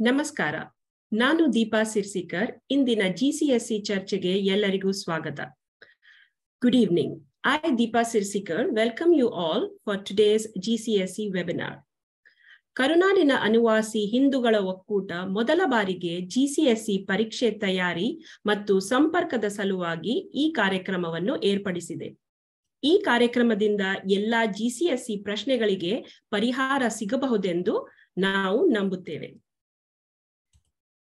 ನಮಸ್ಕಾರ. ನಾನು ದೀಪಾ ಸಿರ್ಸಿಕರ್. ಇಂದಿನ ಜಿಸಿಎಸ್ಸಿ ಚರ್ಚೆಗೆ ಎಲ್ಲರಿಗೂ ಸ್ವಾಗತ. Good evening I Deepa Sirsikar welcome you all for today's GCSC webinar ಕರುನಾಡಿನ ಅನಿವಾಸಿ ಹಿಂದೂಗಳ ಒಕ್ಕೂಟ ಮೊದಲ ಬಾರಿಗೆ ಜಿಸಿಎಸ್ಸಿ ಪರೀಕ್ಷೆ ತಯಾರಿ ಮತ್ತು ಸಂಪರ್ಕದ ಸಲುವಾಗಿ ಈ ಕಾರ್ಯಕ್ರಮವನ್ನು ಏರ್ಪಡಿಸಿದೆ. ಈ ಕಾರ್ಯಕ್ರಮದಿಂದ ಎಲ್ಲಾ ಜಿಸಿಎಸ್ಸಿ ಪ್ರಶ್ನೆಗಳಿಗೆ ಪರಿಹಾರ ಸಿಗಬಹುದೆಂದು ನಾವು ನಂಬುತ್ತೇವೆ.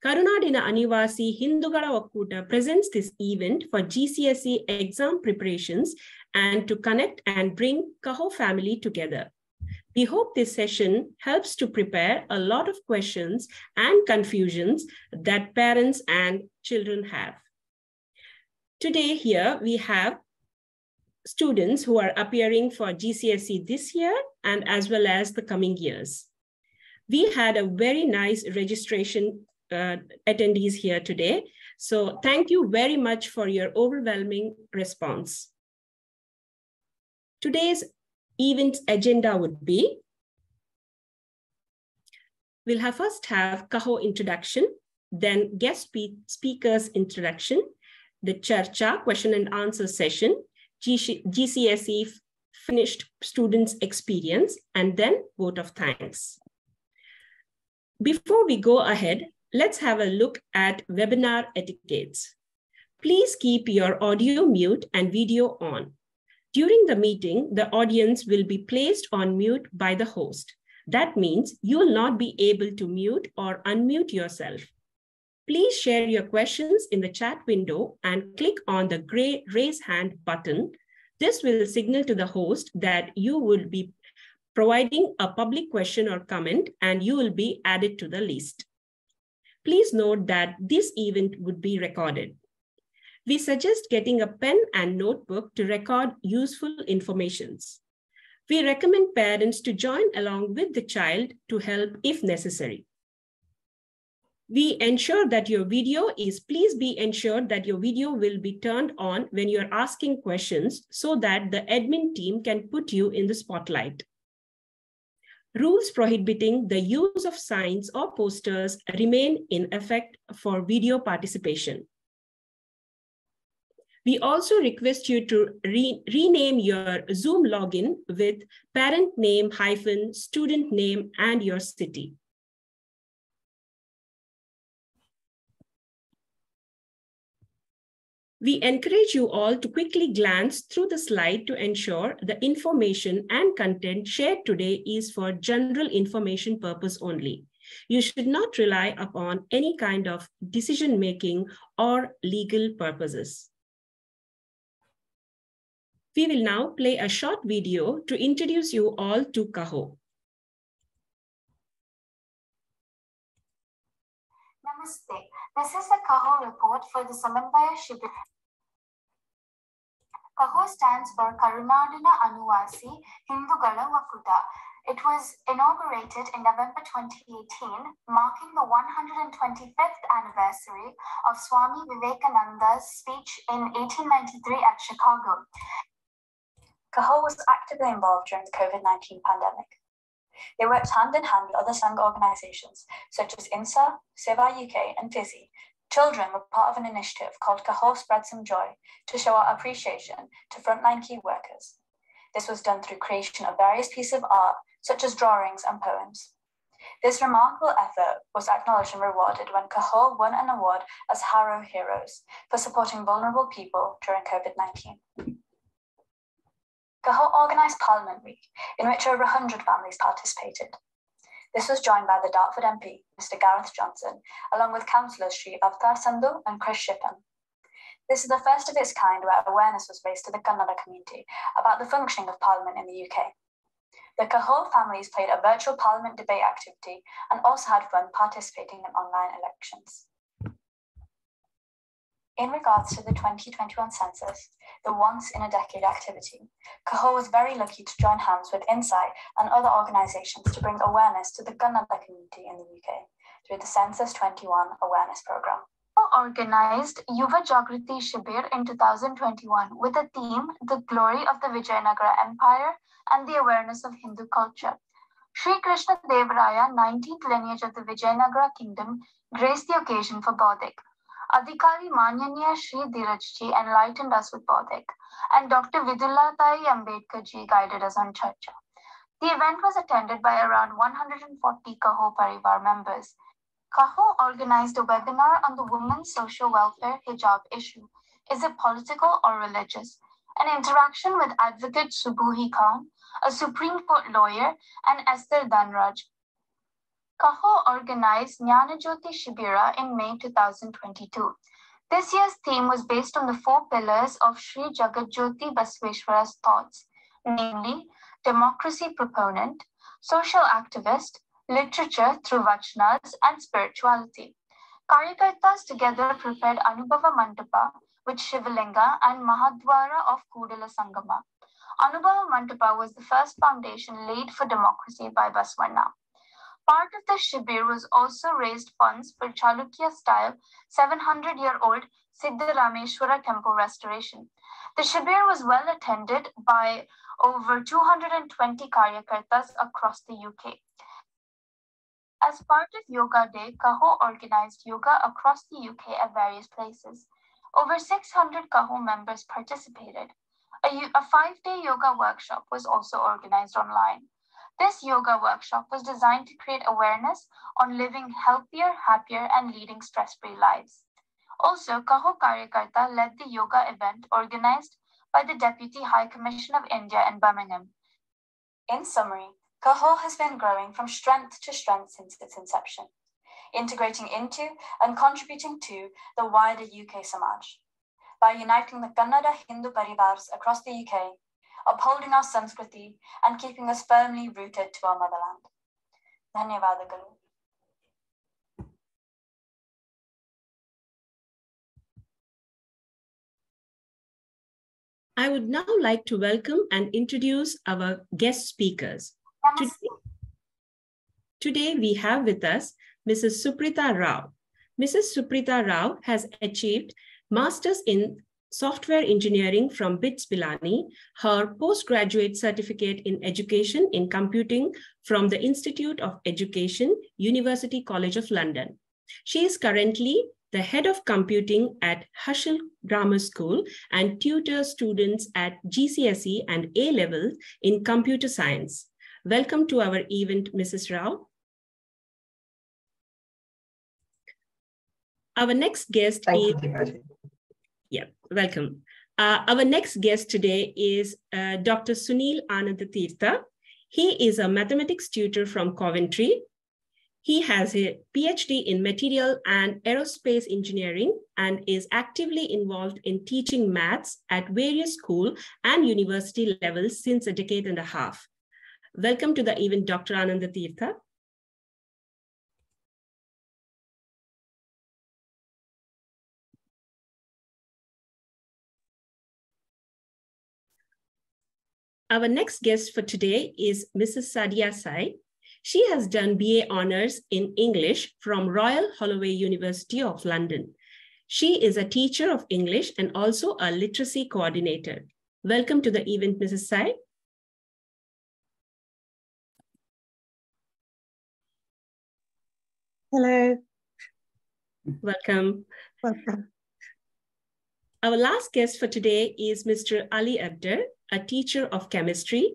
ಕರುನಾಡಿನ ಅನಿವಾಸಿ ಹಿಂದೂಗಳ ಒಕ್ಕೂಟ presents this event for ಜಿಸಿಎಸ್ಸಿ exam preparations and to connect and bring Kaho family together. We hope this session helps to prepare a lot of questions and confusions that parents and children have. Today here we have students who are appearing for GCSE this year and as well as the coming years. We had a very nice registration uh, attendees here today. So thank you very much for your overwhelming response. Today's event agenda would be, we'll have first have Kaho introduction, then guest spe speakers introduction, the Charcha question and answer session, GC GCSE finished students experience, and then vote of thanks. Before we go ahead, let's have a look at webinar etiquettes. Please keep your audio mute and video on. During the meeting, the audience will be placed on mute by the host. That means you will not be able to mute or unmute yourself. Please share your questions in the chat window and click on the gray raise hand button. This will signal to the host that you will be providing a public question or comment and you will be added to the list. Please note that this event would be recorded. We suggest getting a pen and notebook to record useful informations. We recommend parents to join along with the child to help if necessary. We ensure that your video is, please be ensured that your video will be turned on when you're asking questions so that the admin team can put you in the spotlight. Rules prohibiting the use of signs or posters remain in effect for video participation. We also request you to re rename your Zoom login with parent name hyphen student name and your city. We encourage you all to quickly glance through the slide to ensure the information and content shared today is for general information purpose only. You should not rely upon any kind of decision-making or legal purposes. We will now play a short video to introduce you all to Kaho. Namaste. This is the Kaho report for the Samanvaya Shibir. Kaho stands for Karunadina Anuvasi Hindugala Wakuta. It was inaugurated in November 2018, marking the 125th anniversary of Swami Vivekananda's speech in 1893 at Chicago. Kaho was actively involved during the COVID 19 pandemic. They worked hand in hand with other Sangha organizations such as INSA, Seva UK, and FIZI. Children were part of an initiative called Kaho Spread Some Joy to show our appreciation to frontline key workers. This was done through creation of various pieces of art, such as drawings and poems. This remarkable effort was acknowledged and rewarded when Kaho won an award as Harrow Heroes for supporting vulnerable people during COVID 19. Kaho organised Parliament Week, in which over 100 families participated. This was joined by the Dartford MP, Mr. Gareth Johnson, along with councillors Sri Avtar Sandhu and Chris Shippen. This is the first of its kind where awareness was raised to the Kannada community about the functioning of Parliament in the UK. The Kaho families played a virtual Parliament debate activity and also had fun participating in online elections. In regards to the 2021 census, the once in a decade activity, Kaho was very lucky to join hands with Insight and other organisations to bring awareness to the Kannada community in the UK through the Census 21 awareness programme. Organized Yuva Jagriti Shibir in 2021 with the theme The Glory of the Vijayanagara Empire and the Awareness of Hindu Culture. Sri Krishna Dev Raya, 19th lineage of the Vijayanagara kingdom, graced the occasion for Baudik. Adhikari Manyaniya Sri Dhirajji enlightened us with Baudik, and Dr. Vidullatai Ambedkar ji guided us on Charcha. The event was attended by around 140 Kaho Parivar members. Kaho organized a webinar on the women's social welfare hijab issue. Is it political or religious? An interaction with advocate Subuhi Khan, a Supreme Court lawyer, and Esther Dhanraj. Kaho organized Jnanajyoti Shibira in May 2022. This year's theme was based on the four pillars of Sri Jagatjyoti Basaveshwara's thoughts, namely democracy proponent, social activist, literature through Vachanas, and spirituality. Karyakartas together prepared Anubhava Mantapa with Shivalinga and Mahadwara of Kudala Sangama. Anubhava Mantapa was the first foundation laid for democracy by Basavanna. Part of the Shibir was also raised funds for Chalukya style 700 year old Siddharameshwara temple restoration. The Shibir was well attended by over 220 Karyakartas across the UK. As part of Yoga Day, Kaho organized yoga across the UK at various places. Over 600 Kaho members participated. A, a five day yoga workshop was also organized online. This yoga workshop was designed to create awareness on living healthier, happier, and leading stress free lives. Also, Kaho Karyakarta led the yoga event organized by the Deputy High Commission of India in Birmingham. In summary, Kaho has been growing from strength to strength since its inception, integrating into and contributing to the wider UK Samaj. By uniting the Kannada Hindu Paribars across the UK, upholding our Sanskriti and keeping us firmly rooted to our motherland. I would now like to welcome and introduce our guest speakers. Today, today we have with us Mrs. Suprita Rao. Mrs. Suprita Rao has achieved Masters in Software Engineering from BITS Pilani, her postgraduate certificate in Education in Computing from the Institute of Education, University College of London. She is currently the head of computing at Herschel Grammar School and tutors students at GCSE and A level in computer science. Welcome to our event, Mrs. Rao. Our next guest Thank is you. Yeah, welcome. Uh, our next guest today is uh, Dr. Sunil Anandatirtha. He is a mathematics tutor from Coventry. He has a PhD in material and aerospace engineering and is actively involved in teaching maths at various school and university levels since a decade and a half. Welcome to the event, Dr. Anandatirtha. Our next guest for today is Mrs. Sadia Sai. She has done BA Honours in English from Royal Holloway University of London. She is a teacher of English and also a literacy coordinator. Welcome to the event, Mrs. Sai. Hello. Welcome. Welcome. Our last guest for today is Mr. Ali Abder, a teacher of chemistry,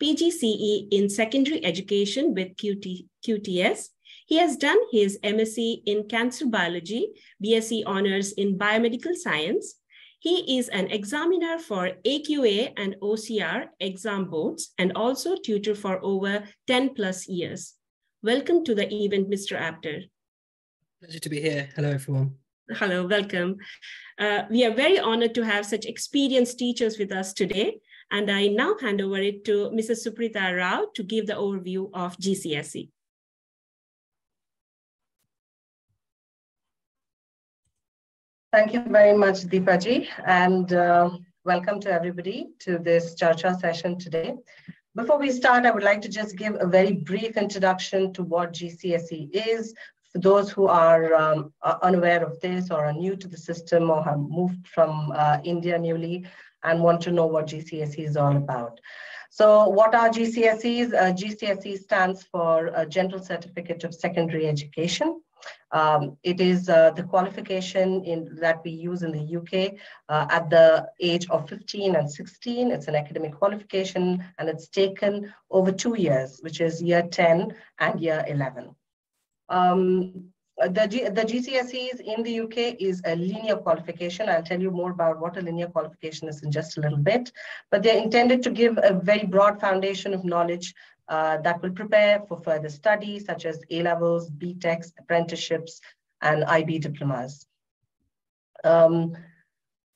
PGCE in secondary education with QT, QTS. He has done his MSc in cancer biology, BSc honors in biomedical science. He is an examiner for AQA and OCR exam boards and also tutor for over 10 plus years. Welcome to the event, Mr. Abder. Pleasure to be here. Hello, everyone. Hello, welcome. Uh, we are very honored to have such experienced teachers with us today. And I now hand over it to Mrs. Suprita Rao to give the overview of GCSE. Thank you very much, Deepaji, and uh, welcome to everybody to this Charcha session today. Before we start, I would like to just give a very brief introduction to what GCSE is, for those who are um, unaware of this or are new to the system or have moved from uh, India newly and want to know what GCSE is all about. So what are GCSEs? Uh, GCSE stands for a General Certificate of Secondary Education. Um, it is uh, the qualification in, that we use in the UK uh, at the age of 15 and 16. It's an academic qualification and it's taken over two years, which is year 10 and year 11. Um, the, G, the GCSEs in the UK is a linear qualification. I'll tell you more about what a linear qualification is in just a little bit, but they're intended to give a very broad foundation of knowledge uh, that will prepare for further study, such as A-levels, BTECs, apprenticeships, and IB diplomas. Um,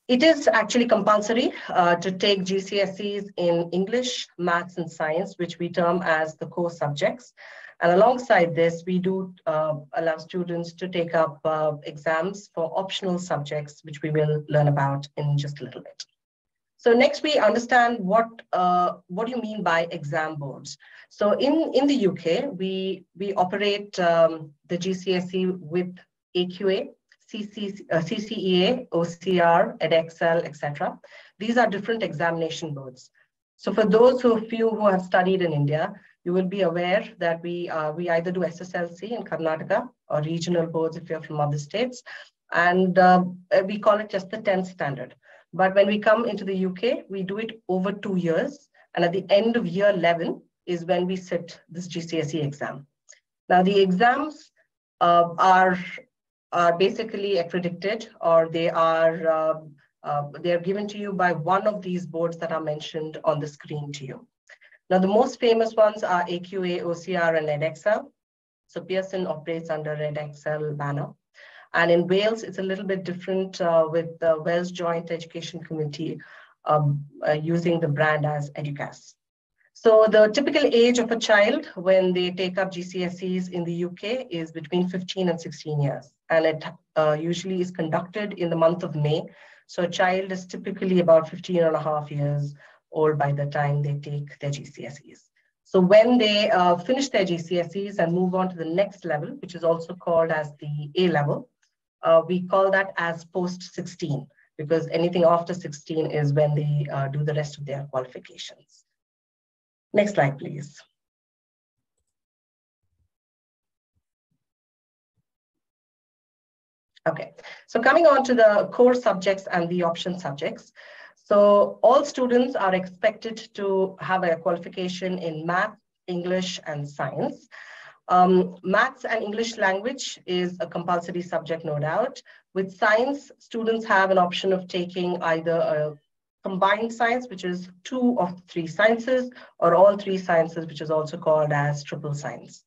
it is actually compulsory uh, to take GCSEs in English, maths, and science, which we term as the core subjects. And alongside this, we do uh, allow students to take up uh, exams for optional subjects, which we will learn about in just a little bit. So next we understand what, uh, what do you mean by exam boards? So in, in the UK, we, we operate um, the GCSE with AQA, CC, uh, CCEA, OCR, EdExcel, etc. These are different examination boards. So for those of you who have studied in India, you will be aware that we, uh, we either do SSLC in Karnataka or regional boards if you're from other states. And uh, we call it just the 10th standard. But when we come into the UK, we do it over two years. And at the end of year 11 is when we sit this GCSE exam. Now the exams uh, are, are basically accredited or they are, uh, uh, they are given to you by one of these boards that are mentioned on the screen to you. Now, the most famous ones are AQA, OCR, and EdExcel. So Pearson operates under EdExcel banner. And in Wales, it's a little bit different uh, with the Wales Joint Education Committee um, uh, using the brand as Eduqas. So the typical age of a child when they take up GCSEs in the UK is between 15 and 16 years. And it uh, usually is conducted in the month of May. So a child is typically about 15 and a half years or by the time they take their GCSEs. So when they uh, finish their GCSEs and move on to the next level, which is also called as the A level, uh, we call that as post 16 because anything after 16 is when they uh, do the rest of their qualifications. Next slide, please. Okay, so coming on to the core subjects and the option subjects. So all students are expected to have a qualification in math, English, and science. Um, maths and English language is a compulsory subject, no doubt. With science, students have an option of taking either a combined science, which is two of three sciences, or all three sciences, which is also called as triple science.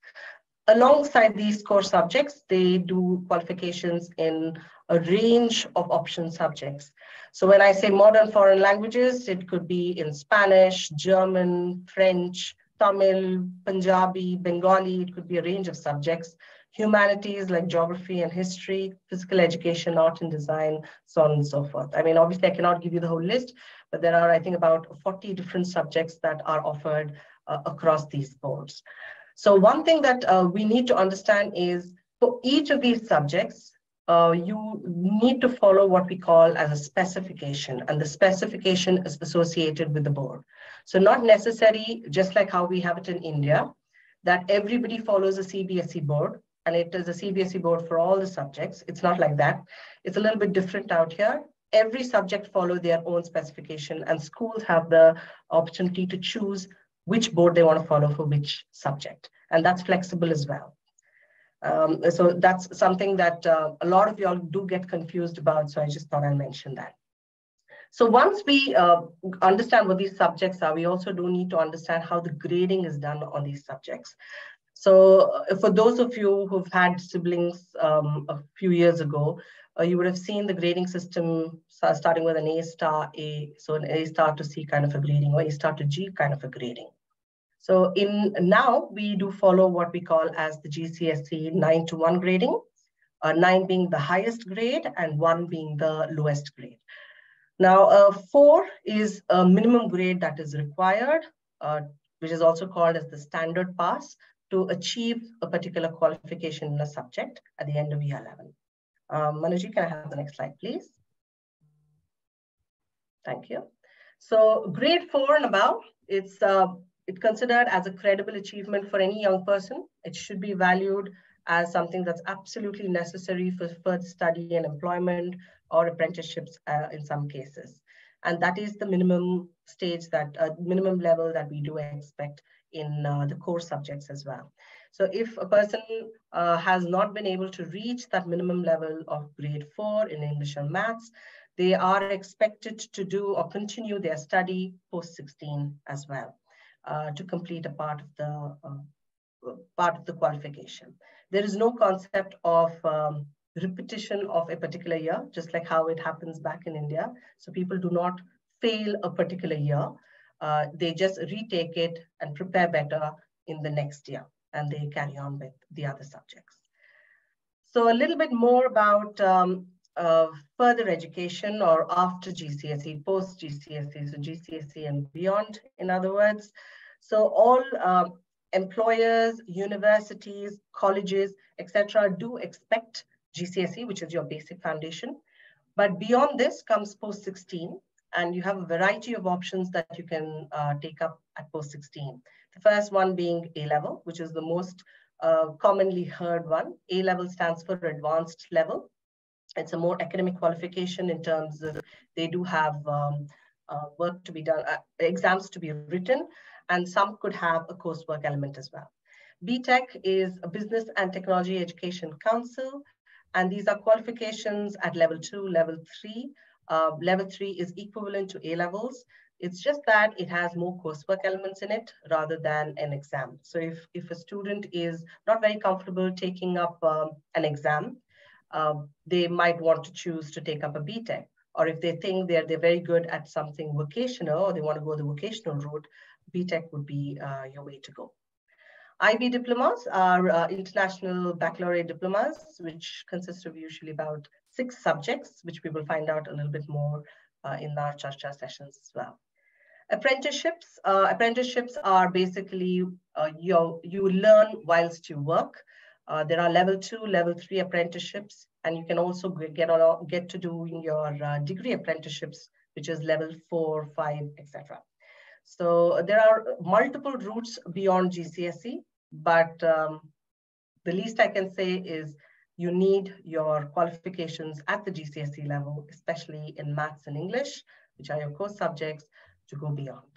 Alongside these core subjects, they do qualifications in a range of option subjects. So when I say modern foreign languages, it could be in Spanish, German, French, Tamil, Punjabi, Bengali, it could be a range of subjects. Humanities like geography and history, physical education, art and design, so on and so forth. I mean, obviously I cannot give you the whole list, but there are, I think, about 40 different subjects that are offered uh, across these boards. So one thing that uh, we need to understand is for each of these subjects, uh, you need to follow what we call as a specification, and the specification is associated with the board. So not necessary, just like how we have it in India, that everybody follows a CBSE board, and it is a CBSE board for all the subjects. It's not like that. It's a little bit different out here. Every subject follow their own specification, and schools have the opportunity to choose which board they want to follow for which subject. And that's flexible as well. Um, so that's something that uh, a lot of y'all do get confused about. So I just thought I'd mention that. So once we uh, understand what these subjects are, we also do need to understand how the grading is done on these subjects. So uh, for those of you who've had siblings um, a few years ago, uh, you would have seen the grading system starting with an A star A, so an A star to C kind of a grading or A star to G kind of a grading. So in now we do follow what we call as the GCSE 9 to 1 grading, uh, 9 being the highest grade and 1 being the lowest grade. Now uh, 4 is a minimum grade that is required, uh, which is also called as the standard pass to achieve a particular qualification in a subject at the end of year 11. Um, Manuji, can I have the next slide, please? Thank you. So grade four and above, it's uh, it's considered as a credible achievement for any young person. It should be valued as something that's absolutely necessary for further study and employment or apprenticeships uh, in some cases. And that is the minimum stage that, uh, minimum level that we do expect in uh, the core subjects as well. So if a person uh, has not been able to reach that minimum level of grade four in English and maths, they are expected to do or continue their study post 16 as well to complete a part of the uh, part of the qualification. There is no concept of um, repetition of a particular year, just like how it happens back in India. So people do not fail a particular year. Uh, they just retake it and prepare better in the next year, and they carry on with the other subjects. So a little bit more about um, uh, further education or after GCSE, post GCSE, so GCSE and beyond, in other words. So all uh, employers, universities, colleges, etc., do expect GCSE, which is your basic foundation. But beyond this comes post 16, and you have a variety of options that you can uh, take up at post 16. The first one being A level, which is the most uh, commonly heard one. A level stands for advanced level. It's a more academic qualification in terms of they do have um, uh, work to be done, uh, exams to be written, and some could have a coursework element as well. BTEC is a Business and Technology Education Council, and these are qualifications at level two, level three. Uh, level three is equivalent to A levels. It's just that it has more coursework elements in it rather than an exam. So if, if a student is not very comfortable taking up um, an exam, uh, they might want to choose to take up a BTEC. Or if they think they're, they're very good at something vocational or they want to go the vocational route, BTEC would be uh, your way to go. IB diplomas are uh, international baccalaureate diplomas, which consist of usually about six subjects, which we will find out a little bit more uh, in our Charcha sessions as well. Apprenticeships, uh, apprenticeships are basically uh, you, you learn whilst you work. Uh, there are level two, level three apprenticeships, and you can also get, on, get to doing your uh, degree apprenticeships, which is level four, five, etc. So there are multiple routes beyond GCSE, but um, the least I can say is you need your qualifications at the GCSE level, especially in maths and English, which are your core subjects, to go beyond.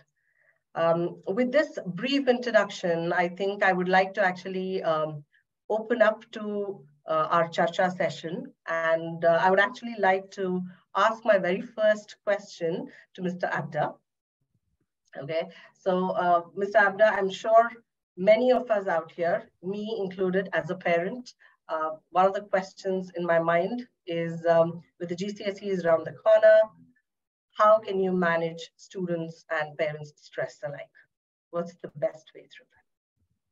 Um, with this brief introduction, I think I would like to actually um, open up to uh, our Charcha session. And uh, I would actually like to ask my very first question to Mr. Abda. Okay, so uh, Mr. Abda, I'm sure many of us out here, me included as a parent, uh, one of the questions in my mind is um, with the GCSEs around the corner, how can you manage students and parents stress alike? What's the best way through that?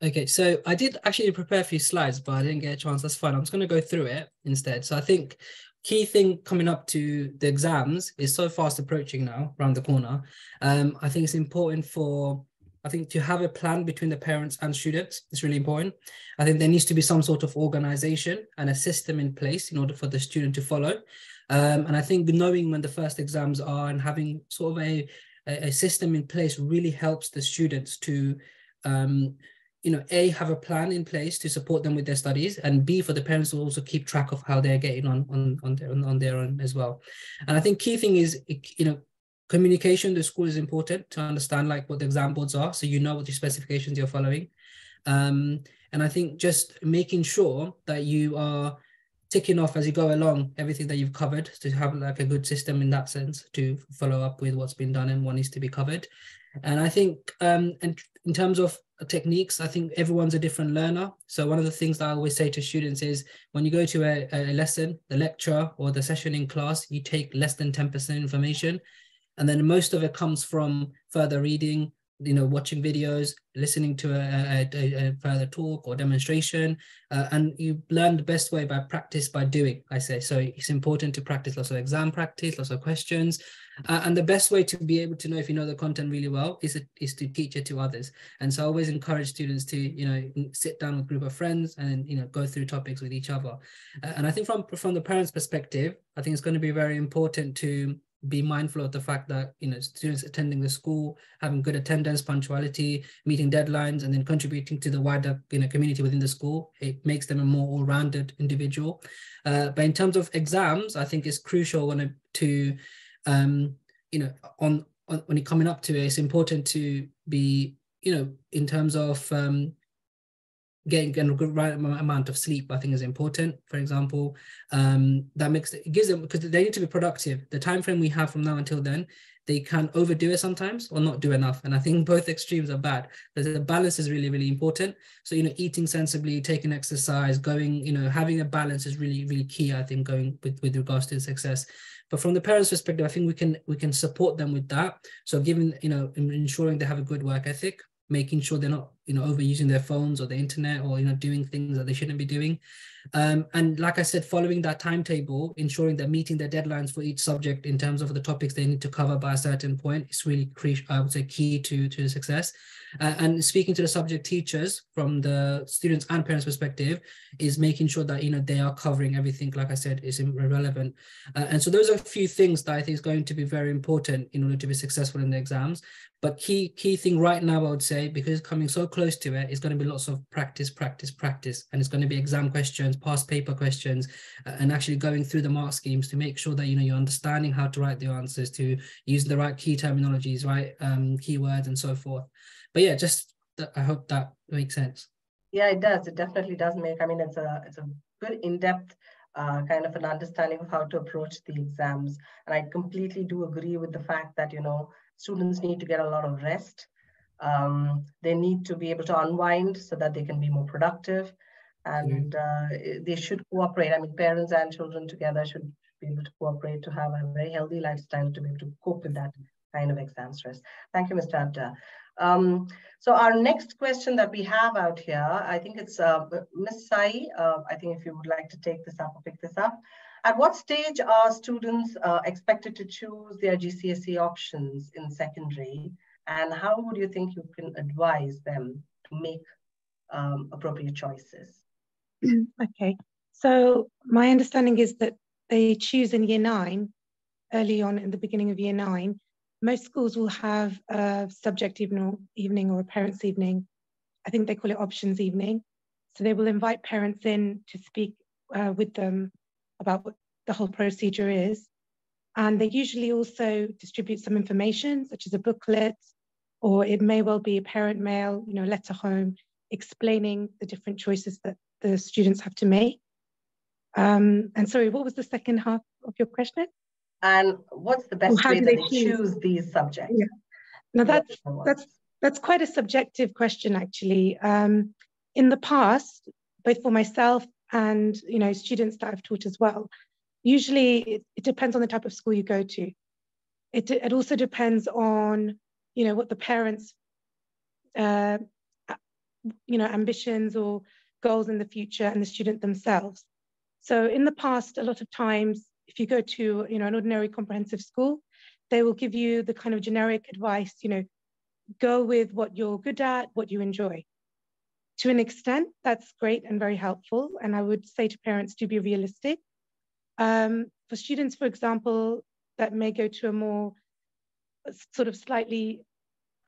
Okay, so I did actually prepare a few slides, but I didn't get a chance. That's fine. I'm just going to go through it instead. So I think key thing coming up to the exams is so fast approaching now around the corner. Um, I think it's important for I think to have a plan between the parents and students is really important. I think there needs to be some sort of organization and a system in place in order for the student to follow. Um, and I think knowing when the first exams are and having sort of a, a system in place really helps the students to um, you know, A, have a plan in place to support them with their studies, and B, for the parents to also keep track of how they're getting on on on their on their own as well. And I think key thing is, you know, communication to school is important to understand like what the exam boards are, so you know what the specifications you're following. Um, and I think just making sure that you are ticking off as you go along everything that you've covered to have like a good system in that sense to follow up with what's been done and what needs to be covered. And I think, um, and in terms of techniques, I think everyone's a different learner. So one of the things that I always say to students is when you go to a, a lesson, the lecture or the session in class, you take less than 10% information. And then most of it comes from further reading, you know, watching videos, listening to a, a, a further talk or demonstration, uh, and you learn the best way by practice by doing. I say so. It's important to practice lots of exam practice, lots of questions, uh, and the best way to be able to know if you know the content really well is is to teach it to others. And so I always encourage students to you know sit down with a group of friends and you know go through topics with each other. Uh, and I think from from the parents' perspective, I think it's going to be very important to be mindful of the fact that you know students attending the school having good attendance punctuality meeting deadlines and then contributing to the wider you know community within the school it makes them a more all-rounded individual. Uh, but in terms of exams i think it's crucial when to um you know on, on when it coming up to it it's important to be you know in terms of um getting a good right amount of sleep i think is important for example. Um that makes it gives them because they need to be productive. The time frame we have from now until then they can overdo it sometimes or not do enough. And i think both extremes are bad. The balance is really really important. So you know eating sensibly taking exercise going you know having a balance is really really key i think going with with regards to success. But from the parents perspective i think we can we can support them with that. So giving you know ensuring they have a good work ethic making sure they're not you know overusing their phones or the internet or you know doing things that they shouldn't be doing. Um, and like i said following that timetable ensuring they're meeting their deadlines for each subject in terms of the topics they need to cover by a certain point is really i would say key to to success. Uh, and speaking to the subject teachers from the students and parents perspective is making sure that you know they are covering everything like i said is irrelevant uh, and so those are a few things that i think is going to be very important in order to be successful in the exams but key key thing right now i would say because it's coming so close to it, it is going to be lots of practice practice practice and it's going to be exam questions past paper questions and actually going through the mark schemes to make sure that you know you're understanding how to write the answers to use the right key terminologies right um, keywords and so forth but yeah, just I hope that makes sense. Yeah, it does. It definitely does make. I mean, it's a it's a good in-depth uh, kind of an understanding of how to approach the exams, and I completely do agree with the fact that you know students need to get a lot of rest. Um, they need to be able to unwind so that they can be more productive, and uh, they should cooperate. I mean, parents and children together should be able to cooperate to have a very healthy lifestyle to be able to cope with that kind of exam stress. Thank you, Mr. Abda. Um, so our next question that we have out here, I think it's uh, Ms. Sai. Uh, I think if you would like to take this up or pick this up. At what stage are students uh, expected to choose their GCSE options in secondary? And how would you think you can advise them to make um, appropriate choices? Okay, so my understanding is that they choose in year nine, early on in the beginning of year nine, most schools will have a subject evening, or a parents' evening. I think they call it options evening. So they will invite parents in to speak uh, with them about what the whole procedure is. And they usually also distribute some information, such as a booklet, or it may well be a parent mail, you know, letter home, explaining the different choices that the students have to make. Um, and sorry, what was the second half of your question? and what's the best way that they, choose? choose these subjects? Yeah. Now that's that's that's quite a subjective question actually. Um, in the past, both for myself and you know students that I've taught as well, usually it, it depends on the type of school you go to. It it also depends on you know what the parents, uh, you know, ambitions or goals in the future and the student themselves. So in the past, a lot of times if you go to you know an ordinary comprehensive school, they will give you the kind of generic advice, you know, go with what you're good at, what you enjoy. To an extent, that's great and very helpful. And I would say to parents to be realistic. Um, for students, for example, that may go to a more sort of slightly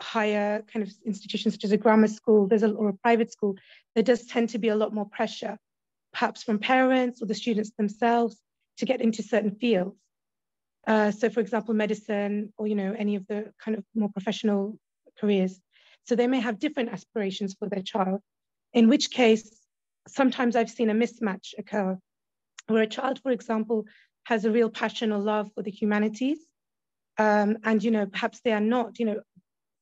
higher kind of institution, such as a grammar school, there's a, or a private school, there does tend to be a lot more pressure, perhaps from parents or the students themselves, to get into certain fields. Uh, so for example, medicine or, you know, any of the kind of more professional careers. So they may have different aspirations for their child, in which case, sometimes I've seen a mismatch occur where a child, for example, has a real passion or love for the humanities. Um, and, you know, perhaps they are not, you know,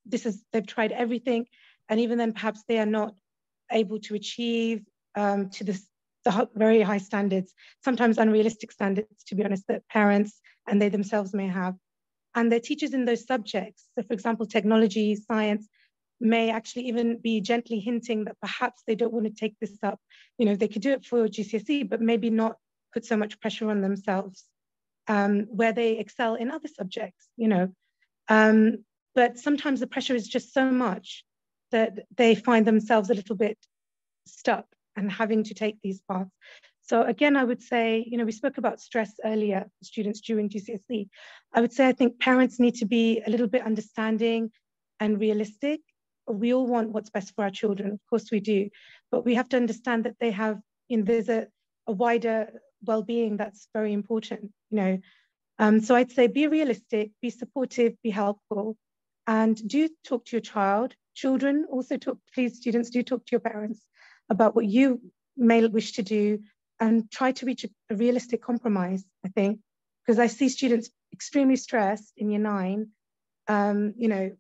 this is, they've tried everything. And even then, perhaps they are not able to achieve um, to this the very high standards, sometimes unrealistic standards, to be honest, that parents and they themselves may have. And their teachers in those subjects, so for example, technology, science, may actually even be gently hinting that perhaps they don't want to take this up. You know, they could do it for GCSE, but maybe not put so much pressure on themselves um, where they excel in other subjects, you know. Um, but sometimes the pressure is just so much that they find themselves a little bit stuck and having to take these paths. So again, I would say, you know, we spoke about stress earlier, students during GCSE. I would say I think parents need to be a little bit understanding and realistic. We all want what's best for our children, of course we do, but we have to understand that they have, you know, there's a, a wider well-being that's very important, you know. Um, so I'd say be realistic, be supportive, be helpful, and do talk to your child. Children also talk, please students do talk to your parents about what you may wish to do and try to reach a, a realistic compromise, I think, because I see students extremely stressed in year nine. Um, you know,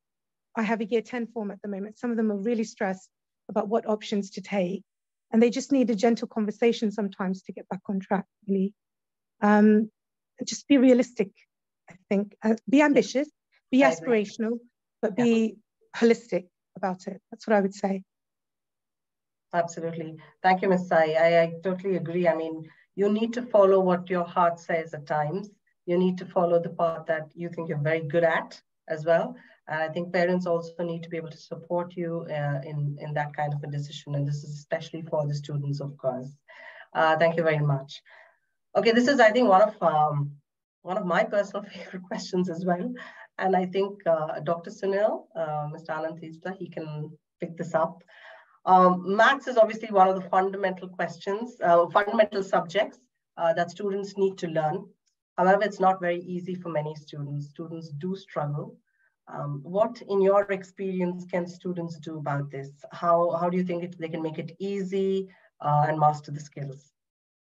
I have a year 10 form at the moment. Some of them are really stressed about what options to take. And they just need a gentle conversation sometimes to get back on track, really. Um, just be realistic, I think. Uh, be ambitious, be aspirational, but be yeah. holistic about it. That's what I would say. Absolutely. Thank you, Ms. Sai. I, I totally agree. I mean, you need to follow what your heart says at times. You need to follow the path that you think you're very good at as well. And I think parents also need to be able to support you uh, in, in that kind of a decision. And this is especially for the students, of course. Uh, thank you very much. Okay, this is, I think, one of um, one of my personal favorite questions as well. And I think uh, Dr. Sunil, uh, Mr. Anandatirtha, he can pick this up. Um, maths is obviously one of the fundamental questions, uh, fundamental subjects uh, that students need to learn. However, it's not very easy for many students. Students do struggle. Um, what, in your experience, can students do about this? How, how do you think it, they can make it easy uh, and master the skills?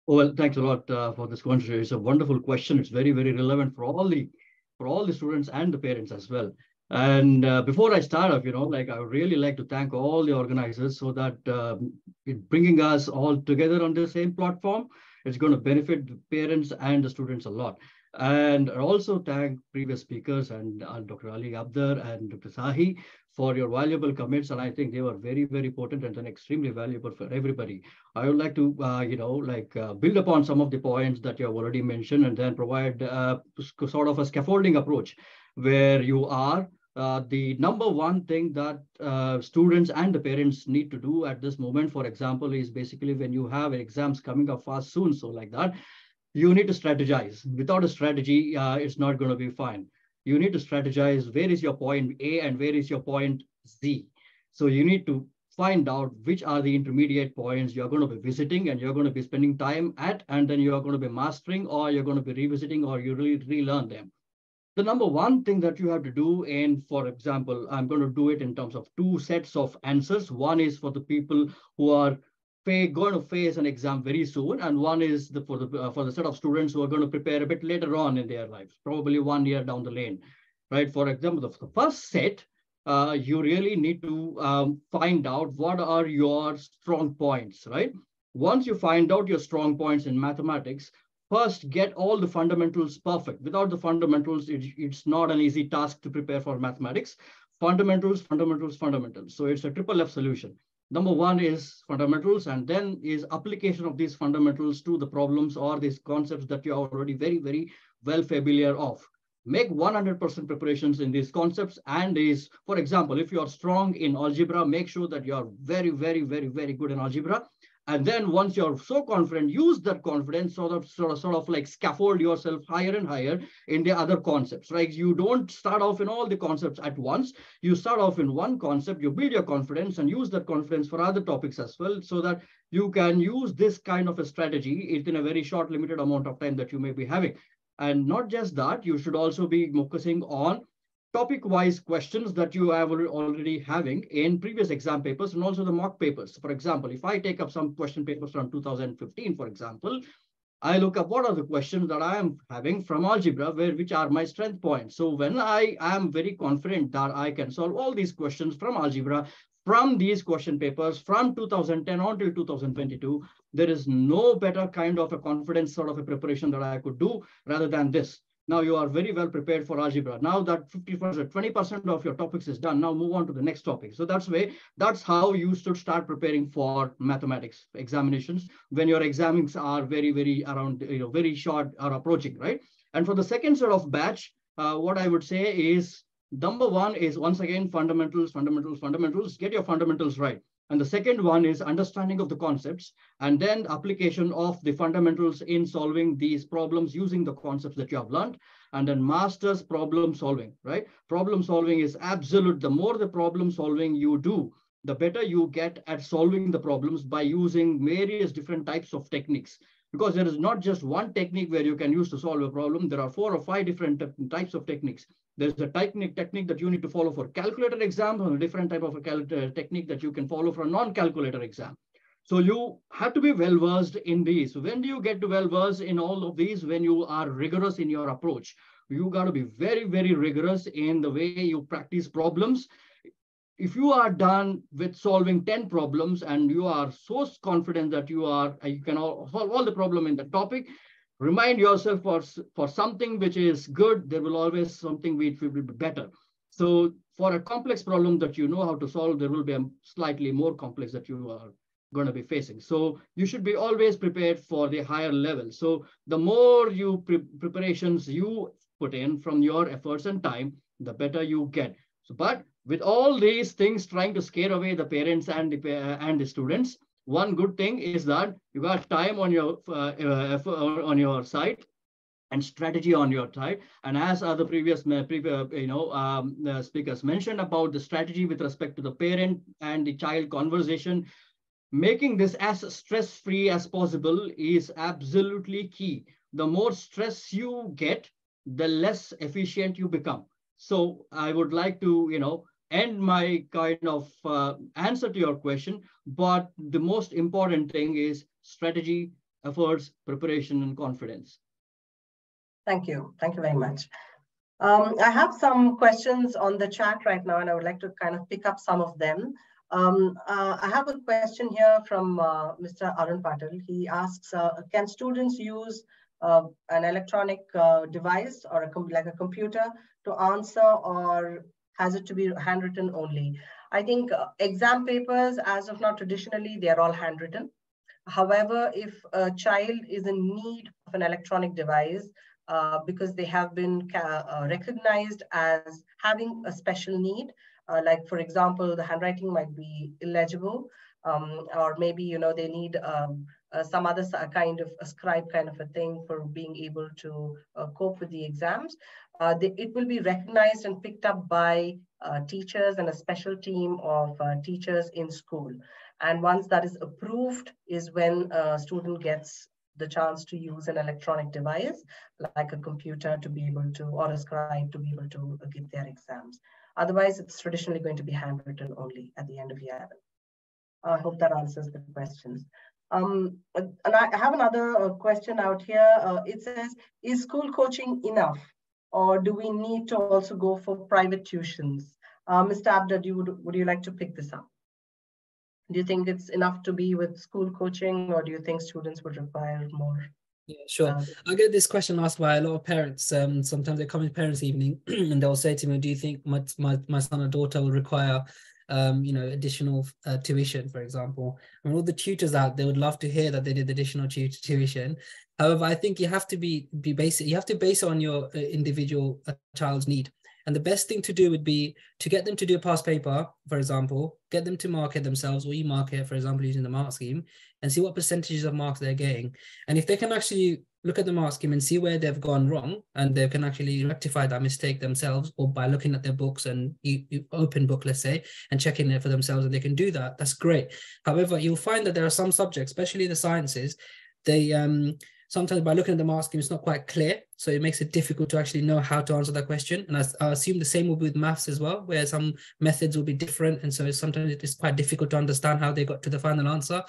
Well, thanks a lot uh, for this question. It's a wonderful question. It's very, very relevant for all the for all the students and the parents as well. And uh, before I start off, you know, like I would really like to thank all the organizers so that um, bringing us all together on the same platform. It's going to benefit the parents and the students a lot. And also thank previous speakers and Dr. Ali Abdar and Dr. Sahi for your valuable comments. And I think they were very, very important and then extremely valuable for everybody. I would like to, uh, you know, like uh, build upon some of the points that you have already mentioned and then provide uh, sort of a scaffolding approach where you are uh, the number one thing that uh, students and the parents need to do at this moment, for example, is basically when you have exams coming up fast soon, so like that, you need to strategize. Without a strategy, uh, it's not going to be fine. You need to strategize where is your point A and where is your point Z. So you need to find out which are the intermediate points you're going to be visiting and you're going to be spending time at, and then you're going to be mastering or you're going to be revisiting or you really relearn them. The number one thing that you have to do, and for example, I'm going to do it in terms of two sets of answers. One is for the people who are going to face an exam very soon, and one is the, for the uh, for the set of students who are going to prepare a bit later on in their lives, probably one year down the lane, right? For example, the, the first set, uh, you really need to um, find out what are your strong points, right? Once you find out your strong points in mathematics, first get all the fundamentals perfect. Without the fundamentals, it, it's not an easy task to prepare for mathematics. Fundamentals, fundamentals, fundamentals. So it's a triple F solution. Number one is fundamentals, and then is application of these fundamentals to the problems or these concepts that you're already very, very well familiar of. Make 100% preparations in these concepts and is, for example, if you're strong in algebra, make sure that you're very, very, very, very good in algebra. And then once you're so confident, use that confidence sort of, sort of, sort of like scaffold yourself higher and higher in the other concepts, right? You don't start off in all the concepts at once. You start off in one concept, you build your confidence and use that confidence for other topics as well, so that you can use this kind of a strategy within a very short, limited amount of time that you may be having. And not just that, you should also be focusing on topic-wise questions that you have already having in previous exam papers and also the mock papers. For example, if I take up some question papers from 2015, for example, I look up what are the questions that I am having from algebra, where which are my strength points. So when I am very confident that I can solve all these questions from algebra, from these question papers from 2010 until 2022, there is no better kind of a confidence sort of a preparation that I could do rather than this. Now you are very well prepared for algebra. Now that 50%, 20% of your topics is done, now move on to the next topic. So that's way, that's how you should start preparing for mathematics examinations when your exams are very, very around, you know, very short or approaching, right? And for the second sort of batch, uh, what I would say is number one is once again, fundamentals, fundamentals, fundamentals, get your fundamentals right. And the second one is understanding of the concepts and then application of the fundamentals in solving these problems using the concepts that you have learned and then masters problem solving, right? Problem solving is absolute. The more the problem solving you do, the better you get at solving the problems by using various different types of techniques. Because there is not just one technique where you can use to solve a problem. There are four or five different types of techniques. There's a technique technique that you need to follow for calculator exam and a different type of a uh, technique that you can follow for a non-calculator exam. So you have to be well versed in these. When do you get to well versed in all of these? When you are rigorous in your approach. You got to be very, very rigorous in the way you practice problems. If you are done with solving 10 problems and you are so confident that you are, you can all, solve all the problem in the topic, remind yourself for, for something which is good, there will always something which will be better. So for a complex problem that you know how to solve, there will be a slightly more complex that you are going to be facing. So you should be always prepared for the higher level. So the more you pre preparations you put in from your efforts and time, the better you get. So, but with all these things trying to scare away the parents and the, and the students, one good thing is that you got time on your uh, uh, on your side and strategy on your side. And as other previous you know um, speakers mentioned about the strategy with respect to the parent and the child conversation, making this as stress-free as possible is absolutely key. The more stress you get, the less efficient you become. So I would like to, you know, end my kind of uh, answer to your question. But the most important thing is strategy, efforts, preparation, and confidence. Thank you. Thank you very much. Um, I have some questions on the chat right now, and I would like to kind of pick up some of them. Um, uh, I have a question here from uh, Mr. Arun Patel. He asks, uh, can students use uh, an electronic uh, device or a like a computer to answer or has it to be handwritten only? I think uh, exam papers, as of now, traditionally, they're all handwritten. However, if a child is in need of an electronic device, uh, because they have been uh, recognized as having a special need, uh, like for example, the handwriting might be illegible, um, or maybe you know they need um, uh, some other kind of a scribe kind of a thing for being able to uh, cope with the exams. Uh, they, it will be recognized and picked up by uh, teachers and a special team of uh, teachers in school. And once that is approved is when a student gets the chance to use an electronic device like a computer to be able to, or a scribe to be able to give their exams. Otherwise, it's traditionally going to be handwritten only at the end of year. I hope that answers the questions. Um, and I have another uh, question out here. Uh, it says, is school coaching enough? Or do we need to also go for private tuitions? Uh, Mr. Abda, do you, would, would you like to pick this up? Do you think it's enough to be with school coaching or do you think students would require more? Yeah, sure. Um, I get this question asked by a lot of parents. Um, sometimes they come in parents' evening and they'll say to me, "Do you think my my, my son or daughter will require um, you know, additional uh, tuition, for example. I mean, all the tutors out there would love to hear that they did additional tuition. However, I think you have to be be basic. You have to base it on your uh, individual uh, child's need. And the best thing to do would be to get them to do a past paper, for example, get them to mark it themselves, or you mark it, for example, using the mark scheme, and see what percentages of marks they're getting. And if they can actually look at the mark scheme and see where they've gone wrong, and they can actually rectify that mistake themselves, or by looking at their books and you, you open book, let's say, and checking it for themselves, and they can do that, that's great. However, you'll find that there are some subjects, especially the sciences, they um sometimes by looking at the scheme, it's not quite clear. So it makes it difficult to actually know how to answer that question. And I, I, assume the same will be with maths as well, where some methods will be different. And so sometimes it's quite difficult to understand how they got to the final answer.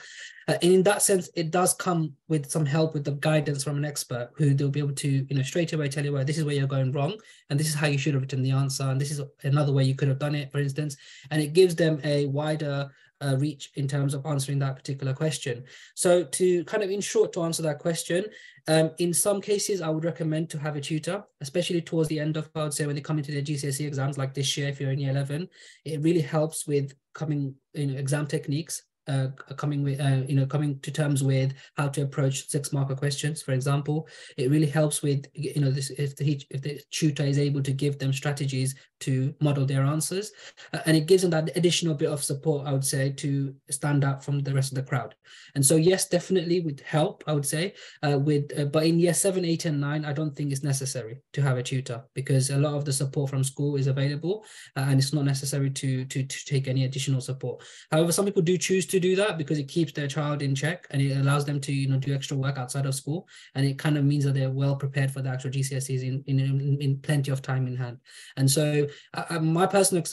Uh, and in that sense, it does come with some help with the guidance from an expert who they'll be able to, you know, straight away tell you, well, this is where you're going wrong. And this is how you should have written the answer. And this is another way you could have done it, for instance. And it gives them a wider uh, reach in terms of answering that particular question. So to kind of in short to answer that question, um, in some cases, I would recommend to have a tutor, especially towards the end of, I would say, when they come into their GCSE exams, like this year, if you're in year 11, it really helps with coming, know, exam techniques uh, coming with uh, you know coming to terms with how to approach six marker questions for example. It really helps with you know this if the if the tutor is able to give them strategies to model their answers. Uh, and it gives them that additional bit of support i would say to stand out from the rest of the crowd. And so yes definitely with help i would say uh, with uh, but in year seven eight and nine i don't think it's necessary to have a tutor because a lot of the support from school is available uh, and it's not necessary to to to take any additional support. However some people do choose to do that because it keeps their child in check and it allows them to you know do extra work outside of school and it kind of means that they're well prepared for the actual GCSEs in in, in plenty of time in hand and so uh, my personal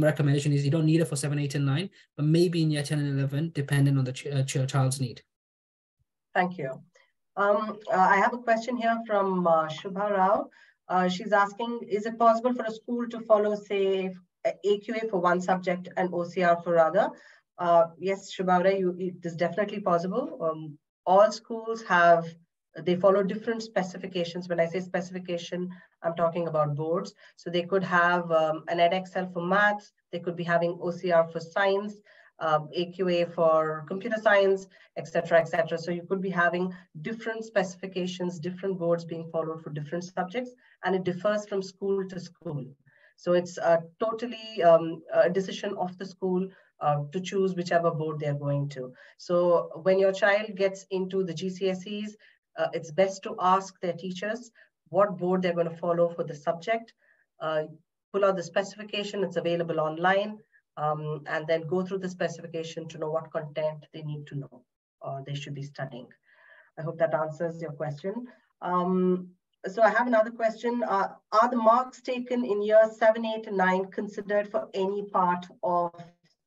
recommendation is you don't need it for 7 8 and 9 but maybe in year 10 and 11 depending on the ch uh, ch child's need thank you um, uh, I have a question here from uh, Shubha Rao. Uh, she's asking, is it possible for a school to follow, say, AQA for one subject and OCR for other? Uh, yes, Shubha Rao, you, it is definitely possible. Um, all schools have, they follow different specifications. When I say specification, I'm talking about boards. So they could have um, an Edexcel for maths, they could be having OCR for science, um, AQA for computer science, etc., etc. So you could be having different specifications, different boards being followed for different subjects, and it differs from school to school. So it's a totally um, a decision of the school uh, to choose whichever board they're going to. So when your child gets into the GCSEs, uh, it's best to ask their teachers what board they're going to follow for the subject. Uh, pull out the specification, it's available online, um, and then go through the specification to know what content they need to know or they should be studying. I hope that answers your question. Um, so I have another question. Uh, are the marks taken in year seven, eight, and nine considered for any part of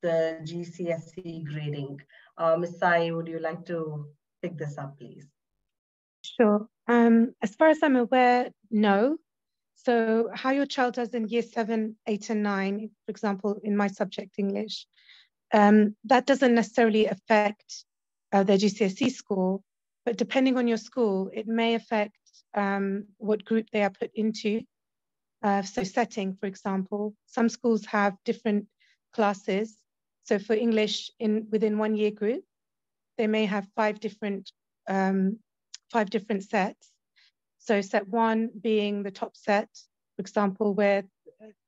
the GCSE grading? Uh, Ms. Sai, would you like to pick this up, please? Sure. Um, as far as I'm aware, no. So how your child does in year seven, eight, and nine, for example, in my subject English, um, that doesn't necessarily affect uh, their GCSE score, but depending on your school, it may affect um, what group they are put into. Uh, so setting, for example, some schools have different classes. So for English in within one year group, they may have five different um, five different sets. So set one being the top set, for example, where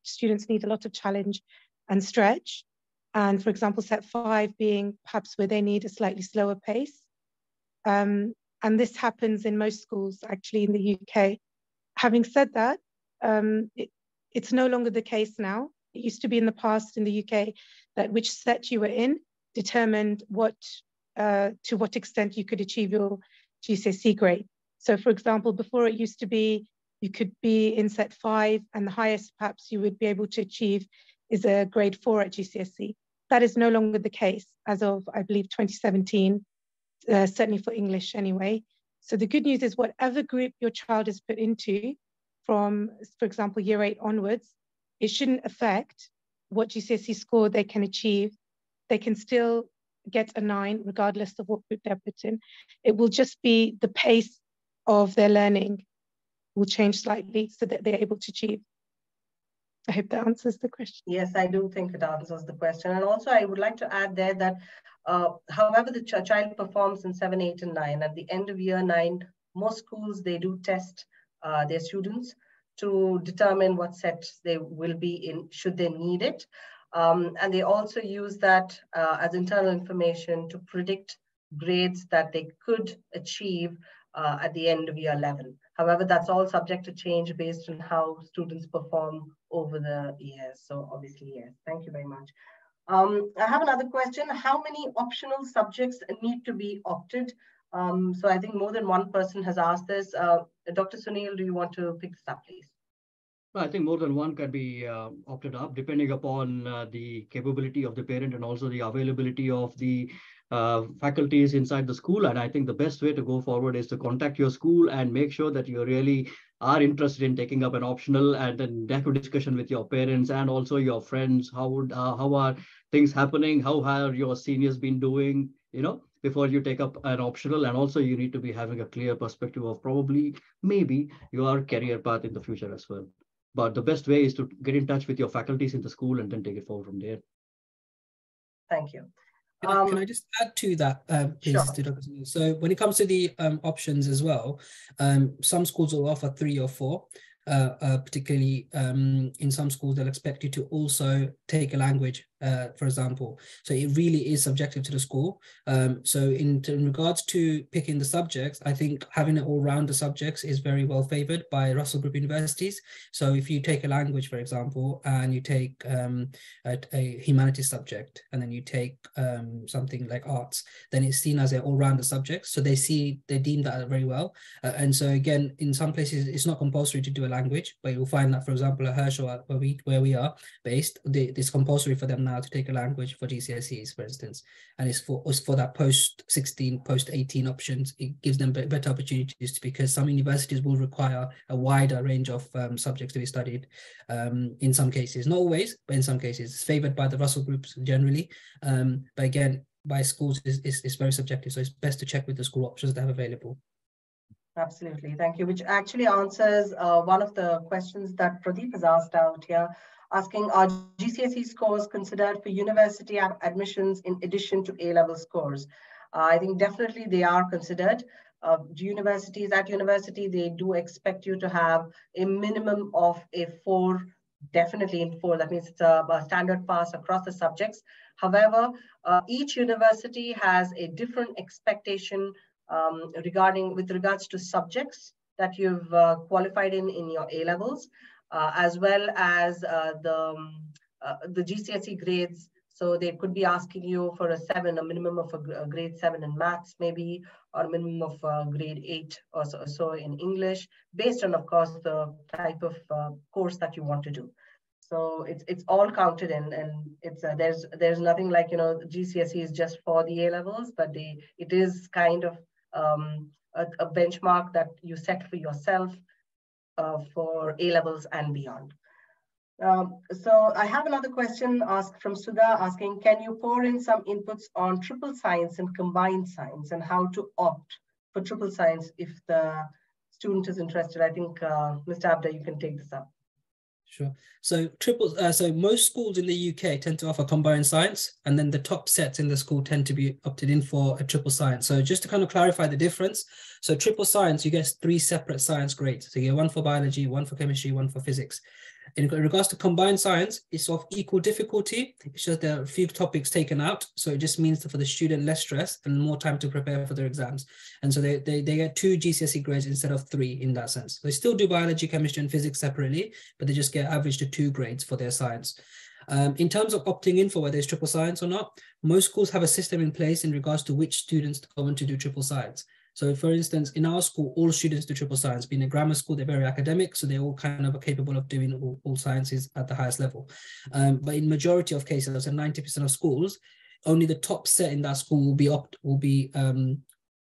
students need a lot of challenge and stretch. And for example, set five being perhaps where they need a slightly slower pace. Um, and this happens in most schools actually in the UK. Having said that, um, it, it's no longer the case now. It used to be in the past in the UK that which set you were in determined what uh, to what extent you could achieve your GCSE grade. So for example, before it used to be you could be in set five and the highest perhaps you would be able to achieve is a grade four at GCSE. That is no longer the case as of, I believe, 2017 uh, certainly for English anyway. So the good news is whatever group your child is put into from, for example, year eight onwards, it shouldn't affect what GCSE score they can achieve. They can still get a nine regardless of what group they're put in. It will just be the pace of their learning will change slightly so that they're able to achieve. I hope that answers the question. Yes, I do think it answers the question. And also I would like to add there that uh, however the ch child performs in seven, eight, and nine, at the end of year nine, most schools, they do test uh, their students to determine what sets they will be in, should they need it. Um, and they also use that uh, as internal information to predict grades that they could achieve uh, at the end of year 11. However, that's all subject to change based on how students perform over the years. So obviously, yes, thank you very much. Um, I have another question. How many optional subjects need to be opted? Um, so I think more than one person has asked this. Uh, Dr. Sunil, do you want to pick this up, please? I think more than one can be uh, opted up depending upon uh, the capability of the parent and also the availability of the uh, faculties inside the school. And I think the best way to go forward is to contact your school and make sure that you really are interested in taking up an optional and then have a discussion with your parents and also your friends. How would uh, how are things happening? How have your seniors been doing? You know, before you take up an optional, and also you need to be having a clear perspective of probably maybe your career path in the future as well. But the best way is to get in touch with your faculties in the school and then take it forward from there. Thank you. Can, um, I, can I just add to that, um, please, sure. So when it comes to the um, options as well, um, some schools will offer three or four. Uh, uh, particularly um, in some schools, they'll expect you to also take a language uh, for example. So it really is subjective to the school. Um, so in, in, regards to picking the subjects, I think having it all round the subjects is very well favored by Russell Group universities. So if you take a language, for example, and you take um, a, a, humanities subject, and then you take um, something like arts, then it's seen as an all-rounder subject. So they see, they deem that very well. Uh, and so again, in some places, it's not compulsory to do a language, but you'll find that, for example, at Herschel, where we, where we are based, it's compulsory for them now to take a language for GCSEs, for instance, and it's for us for that post 16, post 18 options. It gives them better opportunities because some universities will require a wider range of um, subjects to be studied. Um, in some cases, not always, but in some cases, it's favored by the Russell groups generally. Um, but again, by schools is, is, very subjective. So it's best to check with the school options they have available. Absolutely, thank you. Which actually answers uh, one of the questions that Pradeep has asked out here asking are GCSE scores considered for university admissions in addition to A-level scores? Uh, I think definitely they are considered. Uh, universities at university, they do expect you to have a minimum of a four, definitely in four. That means it's a, a standard pass across the subjects. However, uh, each university has a different expectation um, regarding with regards to subjects that you've uh, qualified in in your A levels. Uh, as well as uh, the, um, uh, the GCSE grades. So they could be asking you for a seven, a minimum of a, a grade seven in maths, maybe, or a minimum of a grade eight or so, so, in English, based on, of course, the type of course that you want to do. So it's it's all counted in, and it's uh, there's there's nothing like you know GCSE is just for the A levels, but they it is kind of um, a, a benchmark that you set for yourself for A levels and beyond. Um, so I have another question asked from Sudha asking, can you pour in some inputs on triple science and combined science and how to opt for triple science if the student is interested? I think uh, Mr. Abda, you can take this up. Sure. So triple. Uh, so most schools in the UK tend to offer combined science, and then the top sets in the school tend to be opted in for a triple science. So just to kind of clarify the difference, so triple science, you get three separate science grades. So you get one for biology, one for chemistry, one for physics. In regards to combined science, it's of equal difficulty. It's just there are a few topics taken out. So it just means for the student less stress and more time to prepare for their exams. And so they, they, they get two GCSE grades instead of three in that sense. They still do biology, chemistry, and physics separately, but they just get average to two grades for their science. Um, in terms of opting in for whether it's triple science or not, most schools have a system in place in regards to which students go on to do triple science. So for instance, in our school, all students do triple science. Being a grammar school, they're very academic, so they're all kind of capable of doing all, all sciences at the highest level. Um, but in majority of cases, so 90% of schools, only the top set in that school will be opt will be um,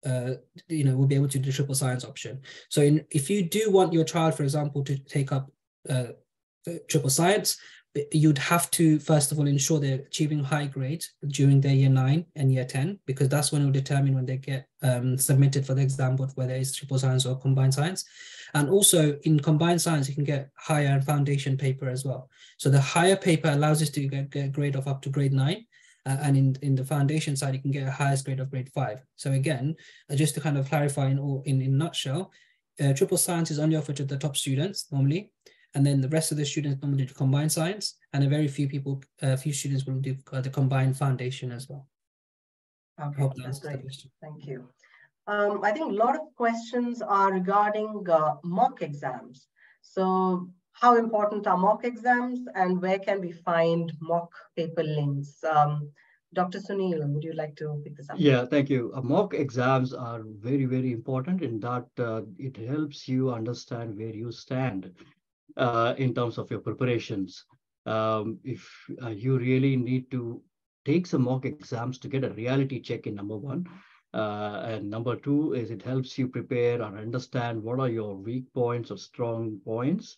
uh, you know will be able to do triple science option. So in, if you do want your child, for example, to take up uh, triple science, you'd have to first of all ensure they're achieving high grades during their year nine and year 10 because that's when it will determine when they get um, submitted for the exam board whether it's triple science or combined science. And also in combined science you can get higher and foundation paper as well. So the higher paper allows us to get, get a grade of up to grade nine uh, and in, in the foundation side you can get a highest grade of grade five. So again uh, just to kind of clarify in all in, in nutshell uh, triple science is only offered to the top students normally and then the rest of the students normally do combined science, and a very few people, a uh, few students will do uh, the combined foundation as well. Okay, hope that's great. Thank you. Um, I think a lot of questions are regarding uh, mock exams. So how important are mock exams and where can we find mock paper links? Um, Dr. Sunil, would you like to pick this up? Yeah, thank you. Uh, mock exams are very, very important in that uh, it helps you understand where you stand uh, in terms of your preparations. Um, if uh, you really need to take some mock exams to get a reality check in number one. Uh, and number two is it helps you prepare and understand what are your weak points or strong points,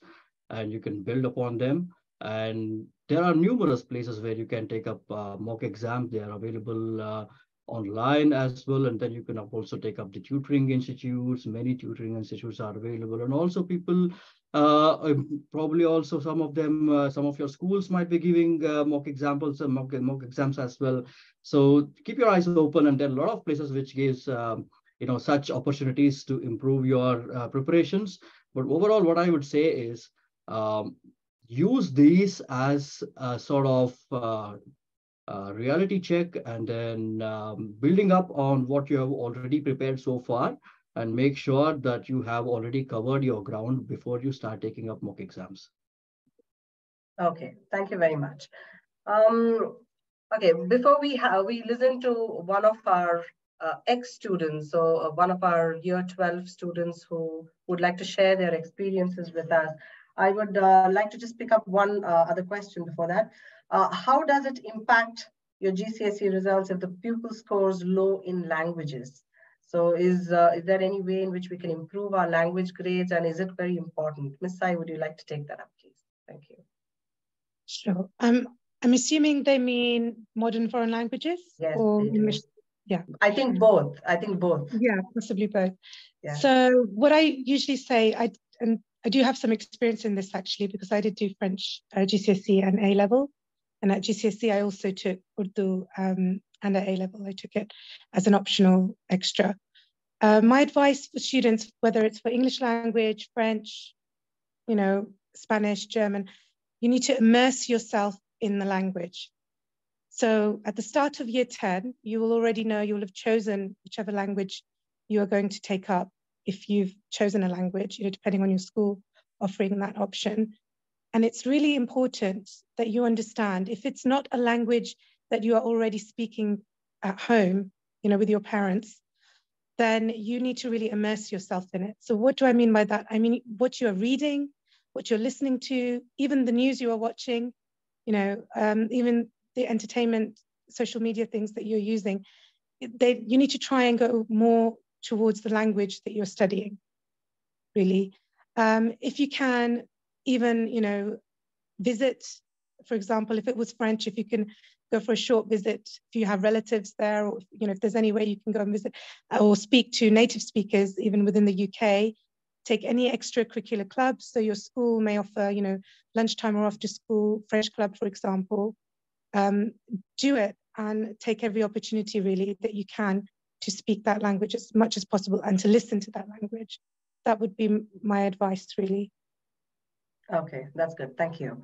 and you can build upon them. And there are numerous places where you can take up uh, mock exams. They are available uh, online as well. And then you can also take up the tutoring institutes. Many tutoring institutes are available. And also people, uh, um, probably also some of them, uh, some of your schools might be giving uh, mock examples and mock, mock exams as well. So keep your eyes open. And there are a lot of places which gives, um, you know, such opportunities to improve your uh, preparations. But overall, what I would say is um, use these as a sort of uh, uh, reality check and then um, building up on what you have already prepared so far and make sure that you have already covered your ground before you start taking up mock exams. Okay, thank you very much. Um, okay, before we have, we listen to one of our uh, ex-students, so uh, one of our year 12 students who would like to share their experiences with us. I would uh, like to just pick up one uh, other question before that. Uh, how does it impact your GCSE results if the pupil scores low in languages? So is, uh, is there any way in which we can improve our language grades and is it very important? Ms. Sai, would you like to take that up, please? Thank you. Sure. Um, I'm assuming they mean modern foreign languages yes, or English. Yeah. I think both. I think both. Yeah, possibly both. Yeah. So what I usually say, I and I do have some experience in this actually because I did do French uh, GCSE and A level. And at GCSE, I also took Urdu um, and at A level, I took it as an optional extra. Uh, my advice for students, whether it's for English language, French, you know, Spanish, German, you need to immerse yourself in the language. So at the start of year 10, you will already know you will have chosen whichever language you are going to take up if you've chosen a language, you know, depending on your school offering that option. And it's really important that you understand if it's not a language that you are already speaking at home, you know, with your parents, then you need to really immerse yourself in it. So, what do I mean by that? I mean, what you're reading, what you're listening to, even the news you are watching, you know, um, even the entertainment, social media things that you're using, they, you need to try and go more towards the language that you're studying, really. Um, if you can, even, you know, visit, for example, if it was French, if you can go for a short visit, if you have relatives there, or, you know, if there's any way you can go and visit or speak to native speakers, even within the UK, take any extracurricular clubs. So your school may offer, you know, lunchtime or after school, French club, for example. Um, do it and take every opportunity really that you can to speak that language as much as possible and to listen to that language. That would be my advice, really. Okay, that's good. Thank you.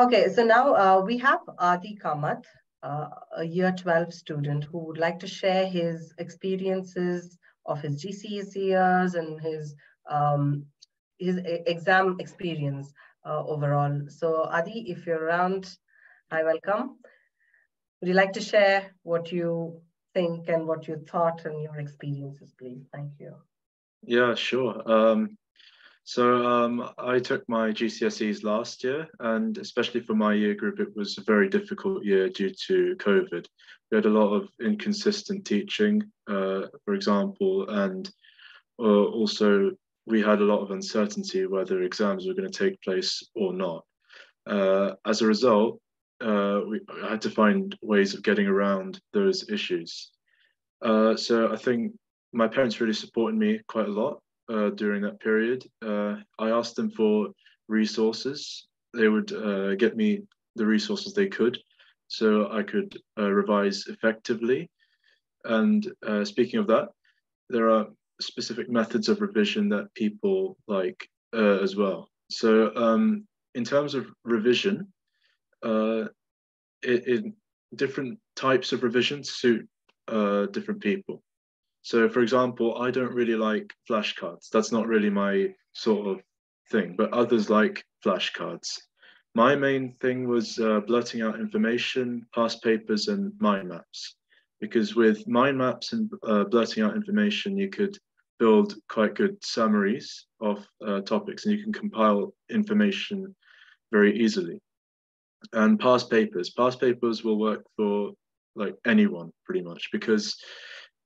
Okay, so now uh, we have Adi Kamath, uh, a year 12 student who would like to share his experiences of his GCSE years and his um, his exam experience uh, overall. So Adi, if you're around, hi, welcome. Would you like to share what you think and what you thought and your experiences, please? Thank you. Yeah, sure. Um, so um, I took my GCSEs last year, and especially for my year group, it was a very difficult year due to COVID. We had a lot of inconsistent teaching, uh, for example, and uh, also we had a lot of uncertainty whether exams were going to take place or not. Uh, as a result, uh, we I had to find ways of getting around those issues. Uh, so I think my parents really supported me quite a lot uh, during that period. Uh, I asked them for resources. They would uh, get me the resources they could, so I could uh, revise effectively. And speaking of that, there are specific methods of revision that people like as well. So um, in terms of revision, uh, it, it, different types of revision suit uh, different people. So, for example, I don't really like flashcards. That's not really my sort of thing, but others like flashcards. My main thing was uh, blurting out information, past papers, and mind maps. Because with mind maps and uh, blurting out information, you could build quite good summaries of uh, topics and you can compile information very easily and past papers. Past papers will work for like anyone pretty much because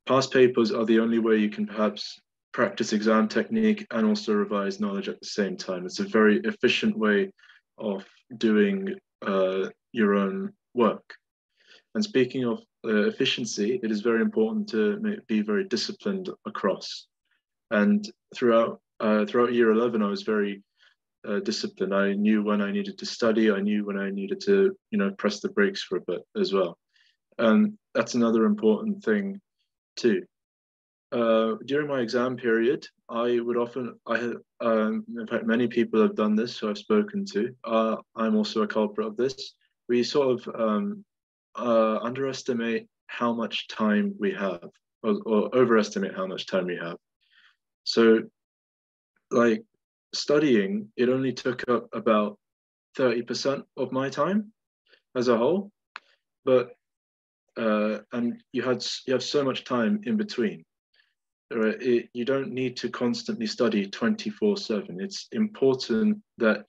past papers are the only way you can perhaps practice exam technique and also revise knowledge at the same time. It's a very efficient way of doing uh, your own work. And speaking of uh, efficiency, it is very important to be very disciplined across. And throughout uh, throughout year 11, I was very uh, disciplined. I knew when I needed to study. I knew when I needed to, you know, press the brakes for a bit as well. And that's another important thing too. Uh, during my exam period, I would often, I had, um, in fact, many people have done this who I've spoken to. Uh, I'm also a culprit of this. We sort of um, uh, underestimate how much time we have, or, or overestimate how much time we have. So, like studying, it only took up about 30% of my time as a whole. But uh, and you had you have so much time in between. It, you don't need to constantly study 24 7. It's important that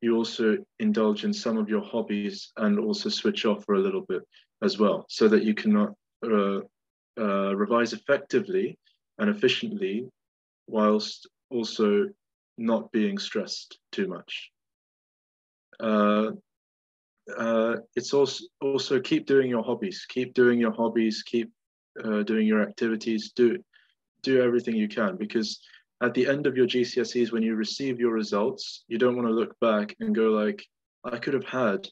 you also indulge in some of your hobbies and also switch off for a little bit as well, so that you can uh, uh, revise effectively and efficiently whilst also not being stressed too much. Uh, it's also also keep doing your hobbies, keep doing your hobbies, keep uh, doing your activities, do do everything you can because at the end of your GCSEs, when you receive your results, you don't want to look back and go like, I could have had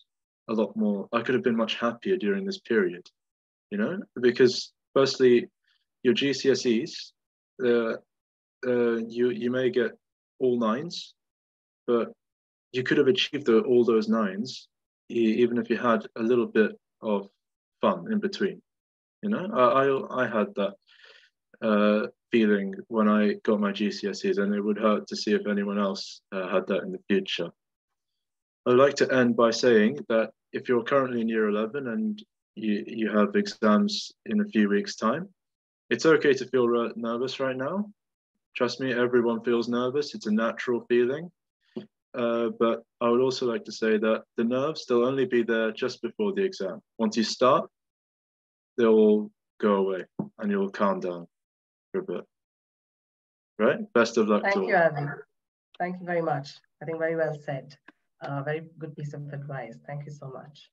a lot more. I could have been much happier during this period, you know, because firstly, your GCSEs, uh, uh, you you may get all nines, but you could have achieved the, all those nines even if you had a little bit of fun in between. You know, I I, I had that uh, feeling when I got my GCSEs, and it would hurt to see if anyone else uh, had that in the future. I'd like to end by saying that if you're currently in year 11 and you, you have exams in a few weeks' time, it's okay to feel nervous right now. Trust me, everyone feels nervous. It's a natural feeling. Uh, but I would also like to say that the nerves, they'll only be there just before the exam. Once you start, they'll all go away and you'll calm down for a bit. Right? Best of luck Thank to you, Adi. Thank you very much. I think very well said. Uh, very good piece of advice. Thank you so much.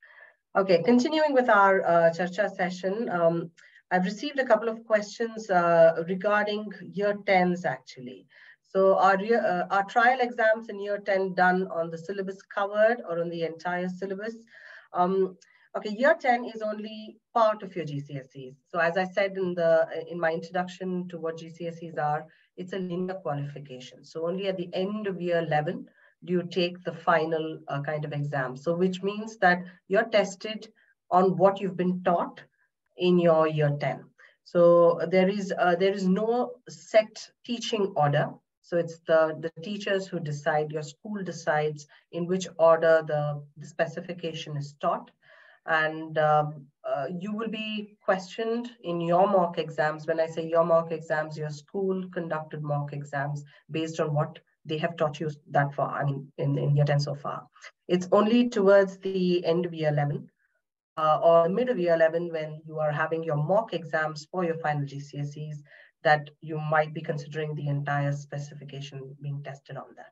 Okay, continuing with our uh, Charcha session, um, I've received a couple of questions uh, regarding year 10s actually. So are, uh, trial exams in year 10 done on the syllabus covered or on the entire syllabus? Um, okay, year 10 is only part of your GCSEs. So as I said in, the, in my introduction to what GCSEs are, it's a linear qualification. So only at the end of year 11 do you take the final uh, kind of exam. So which means that you're tested on what you've been taught in your year 10. So there is uh, there is no set teaching order. So it's the, the teachers who decide, your school decides in which order the, the specification is taught. And um, uh, you will be questioned in your mock exams. When I say your mock exams, your school conducted mock exams based on what they have taught you that far, I mean, in, in year 10 so far. It's only towards the end of year 11 uh, or mid of year 11 when you are having your mock exams for your final GCSEs that you might be considering the entire specification being tested on that.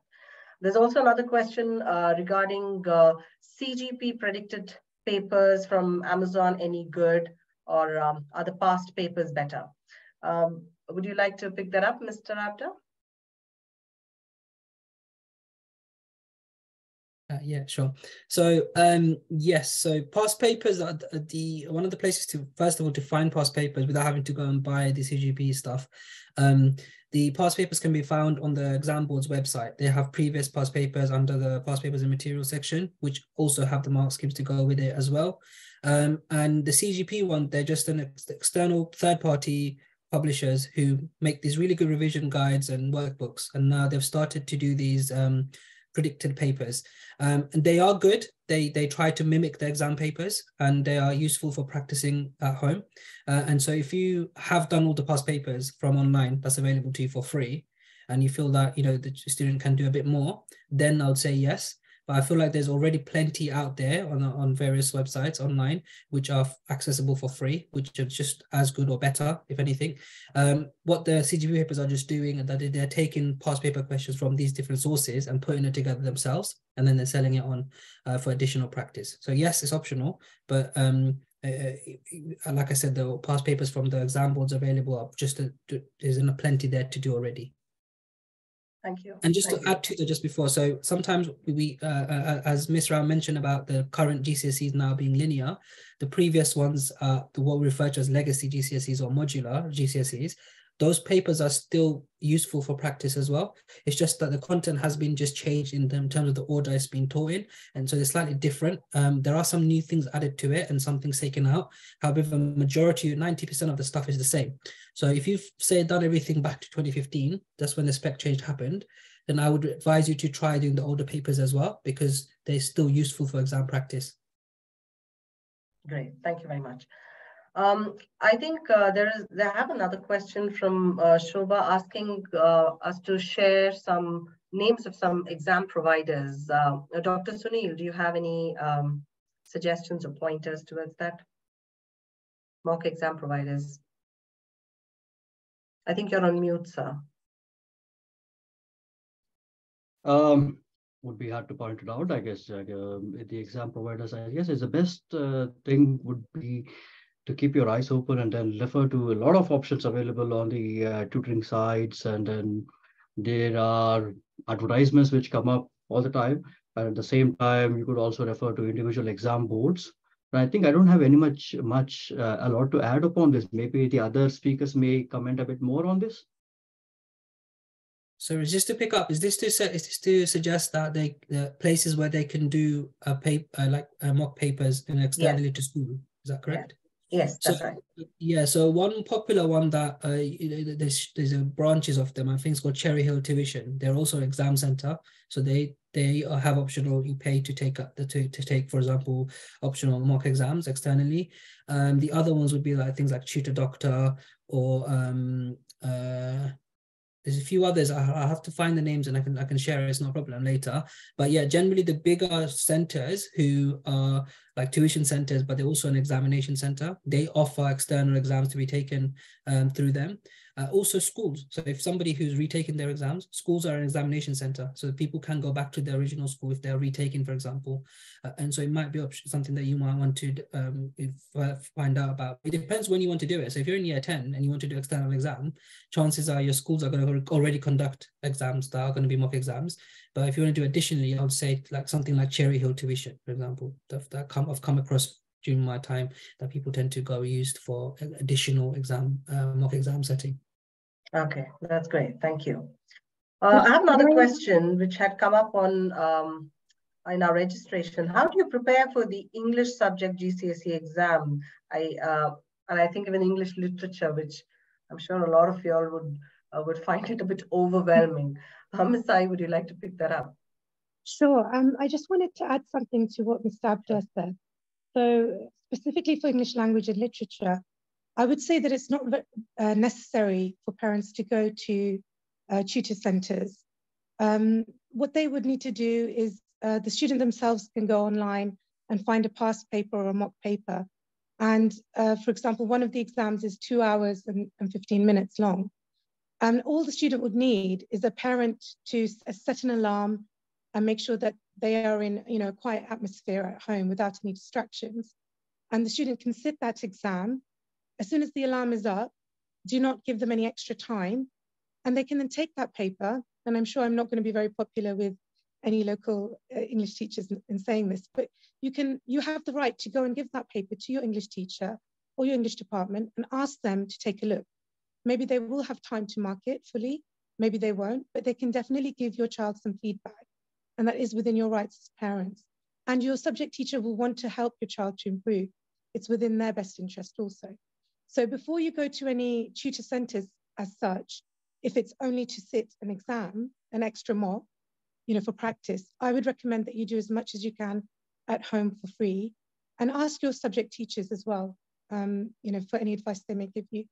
There's also another question uh, regarding uh, CGP predicted papers from Amazon any good or um, are the past papers better? Um, would you like to pick that up, Mr. Raptor? Uh, yeah, sure. So um, yes, so past papers are the one of the places to first of all to find past papers without having to go and buy the CGP stuff. Um, the past papers can be found on the exam board's website. They have previous past papers under the past papers and materials section, which also have the mark schemes to go with it as well. Um, and the CGP one, they're just an ex external third party publishers who make these really good revision guides and workbooks. And now they've started to do these um, predicted papers. Um, and they are good. They, they try to mimic the exam papers and they are useful for practicing at home. Uh, and so if you have done all the past papers from online that's available to you for free, and you feel that you know the student can do a bit more, then I would say yes. But I feel like there's already plenty out there on, on various websites online, which are accessible for free, which are just as good or better, if anything. Um, what the CGP papers are just doing that they're taking past paper questions from these different sources and putting it together themselves, and then they're selling it on uh, for additional practice. So yes, it's optional, but um, uh, like I said, the past papers from the exam boards available are just a, there's a plenty there to do already. Thank you. And just Thank to you. add to that, just before, so sometimes we, uh, uh, as Miss Rao mentioned about the current GCSEs now being linear, the previous ones are the what we refer to as legacy GCSEs or modular GCSEs those papers are still useful for practice as well. It's just that the content has been just changed in terms of the order it's been taught in. And so they're slightly different. Um, there are some new things added to it and some things taken out. However, the majority, 90% of the stuff is the same. So if you've say done everything back to 2015, that's when the spec change happened, then I would advise you to try doing the older papers as well, because they're still useful for exam practice. Great, thank you very much. Um, I think uh, there is. They have another question from uh, Shobha asking uh, us to share some names of some exam providers. Uh, Dr. Sunil, do you have any um, suggestions or pointers towards that? Mock exam providers. I think you're on mute, sir. Um, would be hard to point it out. I guess uh, the exam providers. I guess is the best uh, thing would be to keep your eyes open and then refer to a lot of options available on the uh, tutoring sites. And then there are advertisements which come up all the time. And at the same time, you could also refer to individual exam boards. But I think I don't have any much, much, uh, a lot to add upon this. Maybe the other speakers may comment a bit more on this. So just to pick up, is this to is this to suggest that they the places where they can do a paper uh, like uh, mock papers and externally to school? Is that correct? Yes, that's so, right. Yeah, so one popular one that uh, there's there's a branches of them. I think it's called Cherry Hill Tuition. They're also an exam center, so they they have optional. You pay to take the to, to take, for example, optional mock exams externally. Um, the other ones would be like things like Tutor Doctor or um, uh, there's a few others. I, I have to find the names and I can I can share. It's no problem later. But yeah, generally the bigger centers who are like tuition centers, but they're also an examination center. They offer external exams to be taken um, through them. Uh, also schools. So if somebody who's retaken their exams, schools are an examination center. So people can go back to their original school if they're retaking, for example. Uh, and so it might be something that you might want to um, if, uh, find out about. It depends when you want to do it. So if you're in year 10 and you want to do external exam, chances are your schools are going to already conduct exams that are going to be mock exams. But if you want to do additionally, I would say like something like Cherry Hill tuition, for example, that, that come, I've come across during my time that people tend to go used for additional exam uh, mock exam setting. Okay, that's great. Thank you. Uh, I have another question which had come up on um, in our registration. How do you prepare for the English subject GCSE exam? I uh, and I think even English literature, which I'm sure a lot of you all would uh, would find it a bit overwhelming. Ms. Sai, would you like to pick that up? Sure. Um, I just wanted to add something to what Mr. Abdur said. So specifically for English language and literature, I would say that it's not uh, necessary for parents to go to uh, tutor centers. Um, what they would need to do is uh, the student themselves can go online and find a past paper or a mock paper. And uh, for example, one of the exams is two hours and, and 15 minutes long. And all the student would need is a parent to set an alarm and make sure that they are in you know, a quiet atmosphere at home without any distractions. And the student can sit that exam. As soon as the alarm is up, do not give them any extra time. And they can then take that paper. And I'm sure I'm not going to be very popular with any local uh, English teachers in, in saying this, but you can you have the right to go and give that paper to your English teacher or your English department and ask them to take a look. Maybe they will have time to mark it fully, maybe they won't, but they can definitely give your child some feedback. And that is within your rights as parents. And your subject teacher will want to help your child to improve. It's within their best interest also. So before you go to any tutor centers as such, if it's only to sit an exam, an extra mock, you know, for practice, I would recommend that you do as much as you can at home for free and ask your subject teachers as well, um, you know, for any advice they may give you.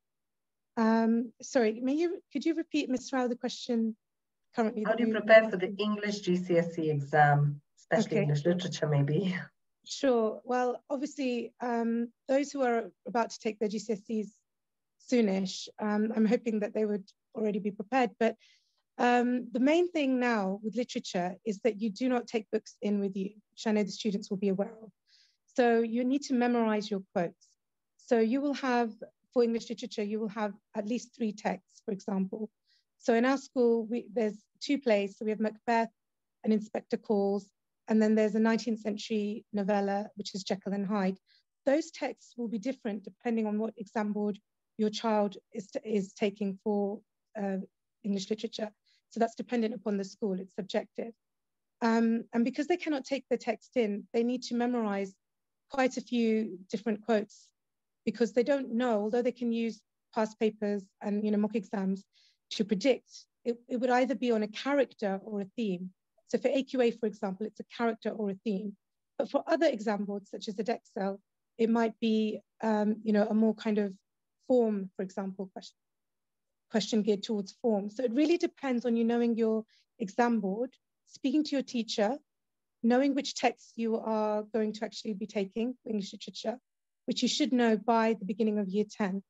Um, sorry, may you, could you repeat, Ms. Rao, the question currently? How do you prepare for the English GCSE exam, especially okay. English literature maybe? Sure. Well, obviously, um, those who are about to take their GCSEs soonish, um, I'm hoping that they would already be prepared. But um, the main thing now with literature is that you do not take books in with you, which I know the students will be aware of. So you need to memorize your quotes. So you will have, for English literature, you will have at least three texts, for example. So in our school, we, there's two plays. So we have Macbeth and Inspector Calls, and then there's a 19th century novella, which is Jekyll and Hyde. Those texts will be different depending on what exam board your child is, is taking for uh, English literature. So that's dependent upon the school, it's subjective. Um, and because they cannot take the text in, they need to memorize quite a few different quotes because they don't know, although they can use past papers and you know mock exams to predict, it, it would either be on a character or a theme. So for AQA, for example, it's a character or a theme. But for other exam boards, such as Edexcel, it might be um, you know, a more kind of form, for example, question, question geared towards form. So it really depends on you knowing your exam board, speaking to your teacher, knowing which texts you are going to actually be taking English literature, which you should know by the beginning of year 10.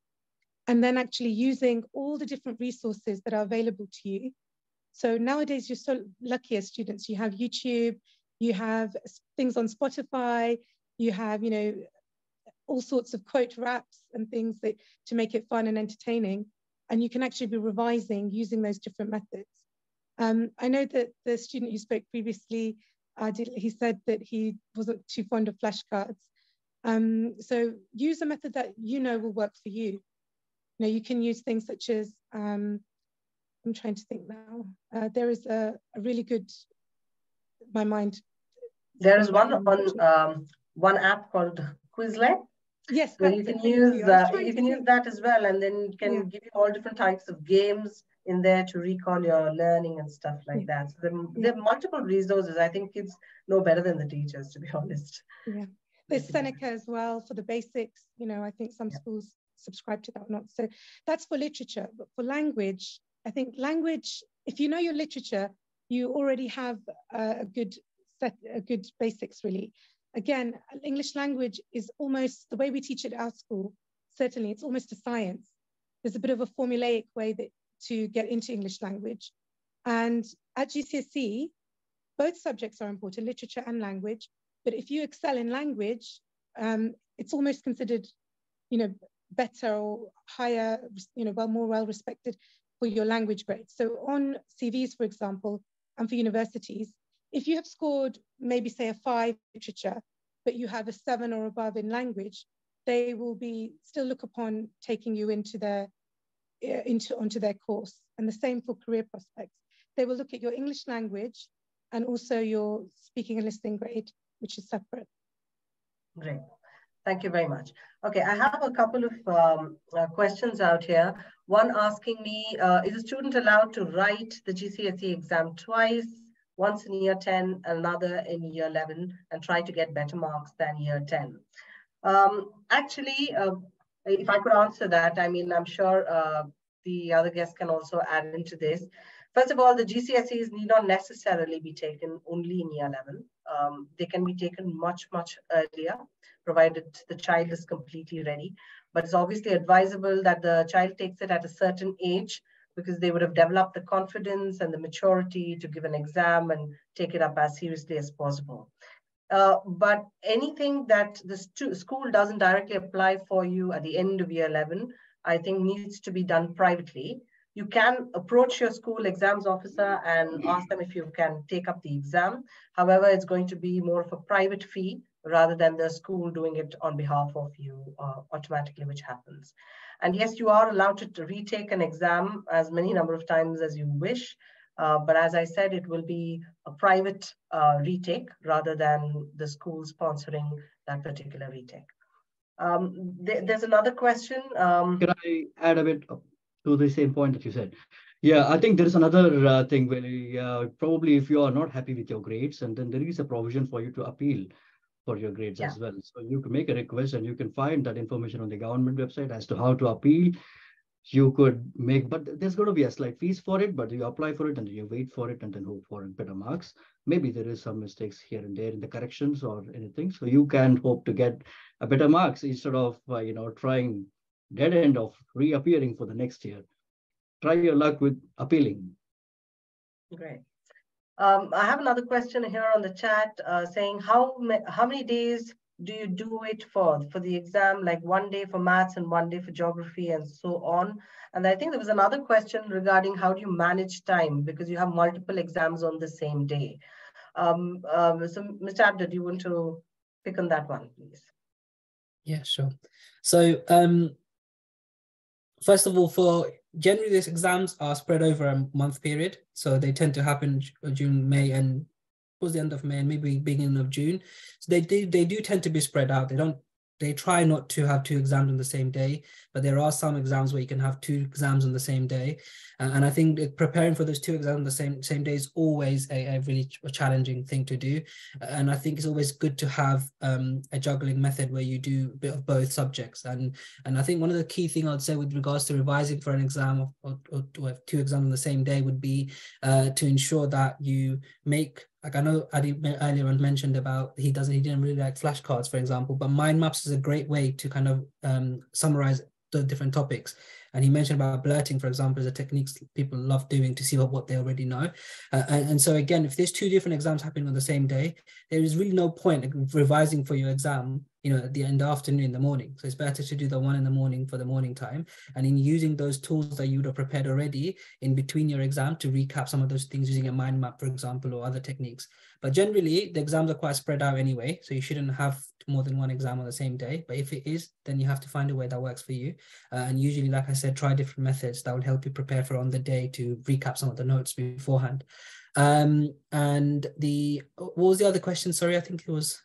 And then actually using all the different resources that are available to you. So nowadays you're so lucky as students, you have YouTube, you have things on Spotify, you have, you know, all sorts of quote raps and things that to make it fun and entertaining. And you can actually be revising using those different methods. Um, I know that the student who spoke previously, uh, did, he said that he wasn't too fond of flashcards. Um, so use a method that you know will work for you. You know, you can use things such as, um, I'm trying to think now, uh, there is a, a, really good, my mind. There is one on um, one app called Quizlet. Yes, so you can use you. Uh, you can use that as well, and then can yeah. give you all different types of games in there to recall your learning and stuff like yeah. that. So there, there, are multiple resources. I think kids know better than the teachers, to be honest. Yeah, there's Seneca as well for the basics. You know, I think some yeah. schools subscribe to that or not. So that's for literature, but for language, I think language. If you know your literature, you already have a, good set, a good basics really again, English language is almost the way we teach it at our school. Certainly, it's almost a science. There's a bit of a formulaic way that to get into English language. And at GCSE, both subjects are important, literature and language. But if you excel in language, um, it's almost considered, you know, better or higher, you know, well, more well respected for your language grades. So on CVs, for example, and for universities, if you have scored maybe say a five literature, but you have a seven or above in language, they will be still look upon taking you into their uh, into onto their course. And the same for career prospects. They will look at your English language and also your speaking and listening grade, which is separate. Great. Thank you very much. Okay, I have a couple of um, uh, questions out here. One asking me, uh, is a student allowed to write the GCSE exam twice once in year 10, another in year 11, and try to get better marks than year 10? Um, actually, uh, if I could answer that, I mean, I'm sure uh, the other guests can also add into this. First of all, the GCSEs need not necessarily be taken only in year 11. Um, they can be taken much, much earlier, provided the child is completely ready. But it's obviously advisable that the child takes it at a certain age because they would have developed the confidence and the maturity to give an exam and take it up as seriously as possible. Uh, but anything that the school doesn't directly apply for you at the end of year 11, I think needs to be done privately. You can approach your school exams officer and ask them if you can take up the exam. However, it's going to be more of a private fee rather than the school doing it on behalf of you uh, automatically, which happens. And yes, you are allowed to retake an exam as many number of times as you wish. Uh, but as I said, it will be a private uh, retake rather than the school sponsoring that particular retake. Um, th there's another question. Um, Can I add a bit to the same point that you said? Yeah, I think there is another uh, thing where uh, probably if you are not happy with your grades, and then there is a provision for you to appeal for your grades yeah. as well. So you can make a request and you can find that information on the government website as to how to appeal. You could make, but there's going to be a slight fees for it, but you apply for it and you wait for it and then hope for better marks. Maybe there is some mistakes here and there in the corrections or anything. So you can hope to get a better marks instead of, uh, you know, trying dead end of reappearing for the next year. Try your luck with appealing. Great. Um, I have another question here on the chat uh, saying how, how many days do you do it for? For the exam like one day for maths and one day for geography and so on. And i think there was another question regarding how do you manage time because you have multiple exams on the same day. Um, um, so mr abda do you want to pick on that one please? Yeah sure. So um first of all for generally these exams are spread over a month period so they tend to happen uh, june may and towards the end of May and maybe beginning of June. So they do they do tend to be spread out. They don't they try not to have two exams on the same day, but there are some exams where you can have two exams on the same day. And I think preparing for those two exams on the same same day is always a, a really challenging thing to do. And I think it's always good to have um, a juggling method where you do a bit of both subjects. And and I think one of the key thing I'd say with regards to revising for an exam or, or, or two exams on the same day would be uh, to ensure that you make like I know Adi earlier on mentioned about he doesn't he didn't really like flashcards, for example, but mind maps is a great way to kind of um, summarize the different topics. And he mentioned about blurting, for example, as a technique people love doing to see what, what they already know. Uh, and, and so again, if there's two different exams happening on the same day, there is really no point revising for your exam you know, at the, the afternoon, in the morning. So it's better to do the one in the morning for the morning time. And in using those tools that you would have prepared already in between your exam to recap some of those things using a mind map, for example, or other techniques. But generally, the exams are quite spread out anyway. So you shouldn't have more than one exam on the same day. But if it is, then you have to find a way that works for you. Uh, and usually, like I said, try different methods that will help you prepare for on the day to recap some of the notes beforehand. Um, and the, what was the other question? Sorry, I think it was.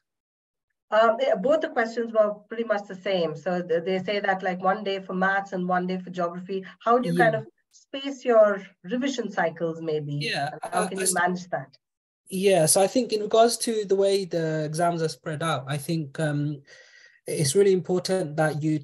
Um, both the questions were pretty much the same. So they say that like one day for maths and one day for geography. How do you yeah. kind of space your revision cycles maybe? Yeah. How can uh, you manage that? Yeah, so I think in regards to the way the exams are spread out, I think um, it's really important that you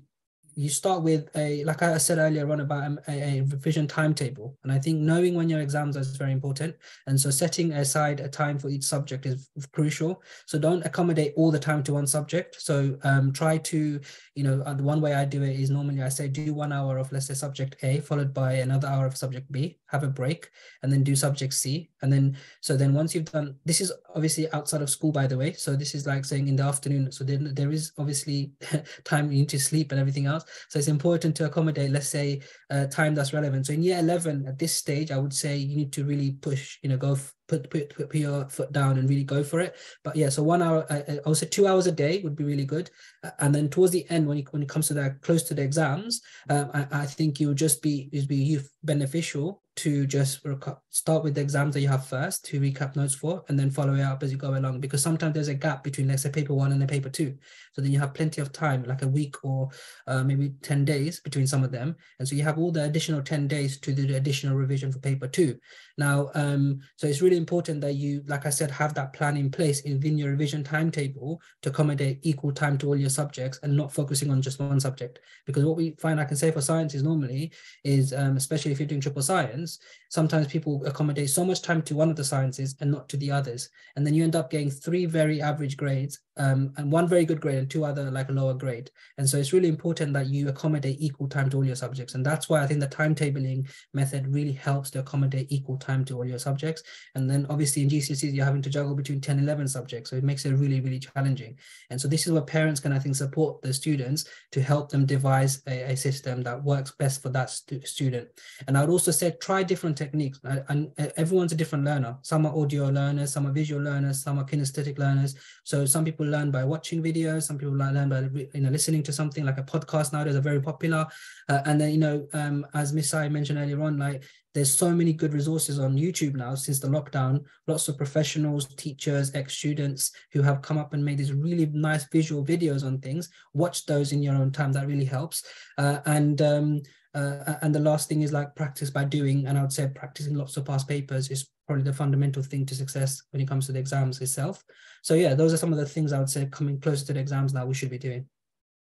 you start with a like i said earlier on about a, a, revision timetable. And i think knowing when your exams is very important. And so setting aside a time for each subject is crucial. So don't accommodate all the time to one subject. So um, try to you know uh, the one way i do it is normally i say do one hour of let's say subject a followed by another hour of subject b have a break and then do subject c. And then so then once you've done this is obviously outside of school by the way. So this is like saying in the afternoon. So then there is obviously time you need to sleep and everything else so it's important to accommodate, let's say, uh, time that's relevant. So in year 11, at this stage, I would say you need to really push, you know, go put, put, put your foot down and really go for it. But yeah, so one hour, I, I would say two hours a day would be really good. And then towards the end, when you, when it comes to that close to the exams, um, I, I think you would just be, it'd be beneficial to just start with the exams that you have first to recap notes for and then follow it up as you go along because sometimes there's a gap between let's say paper one and a paper two. So then you have plenty of time like a week or uh, maybe 10 days between some of them. And so you have all the additional 10 days to do the additional revision for paper two. Now um, so it's really important that you like i said have that plan in place within your revision timetable to accommodate equal time to all your subjects and not focusing on just one subject. Because what we find i can say for science is normally is um, especially if you're doing triple science science, sometimes people accommodate so much time to one of the sciences and not to the others. And then you end up getting three very average grades um, and one very good grade and two other like a lower grade. And so it's really important that you accommodate equal time to all your subjects. And that's why I think the timetabling method really helps to accommodate equal time to all your subjects. And then obviously in GCSEs, you're having to juggle between 10, 11 subjects. So it makes it really, really challenging. And so this is where parents can, I think, support the students to help them devise a, a system that works best for that stu student. And I would also say, try different techniques. And everyone's a different learner. Some are audio learners, some are visual learners, some are kinesthetic learners. So some people learn by watching videos, some people learn by you know listening to something like a podcast nowadays are very popular. Uh, and then you know, um, as Miss Sai mentioned earlier on, like there's so many good resources on YouTube now since the lockdown. Lots of professionals, teachers, ex-students who have come up and made these really nice visual videos on things. Watch those in your own time. That really helps. Uh, and um, uh, and the last thing is like practice by doing. And I would say practicing lots of past papers is probably the fundamental thing to success when it comes to the exams itself. So yeah, those are some of the things I would say coming closer to the exams that we should be doing.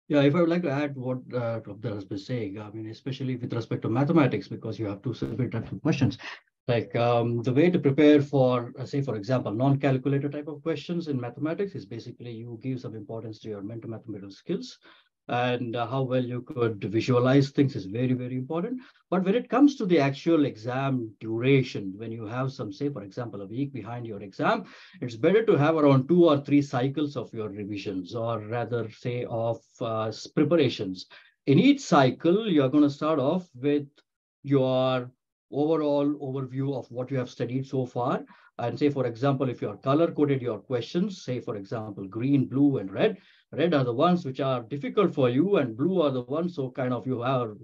Yeah, if I would like to add what uh, has been saying, I mean, especially with respect to mathematics, because you have two separate types of questions. Like um, the way to prepare for, uh, say, for example, non-calculator type of questions in mathematics is basically you give some importance to your mental mathematical skills and uh, how well you could visualize things is very, very important. But when it comes to the actual exam duration, when you have some, say, for example, a week behind your exam, it's better to have around two or three cycles of your revisions, or rather, say, of uh, preparations. In each cycle, you're going to start off with your overall overview of what you have studied so far. And say, for example, if you are color coded your questions, say, for example, green, blue, and red, red are the ones which are difficult for you and blue are the ones so kind of you are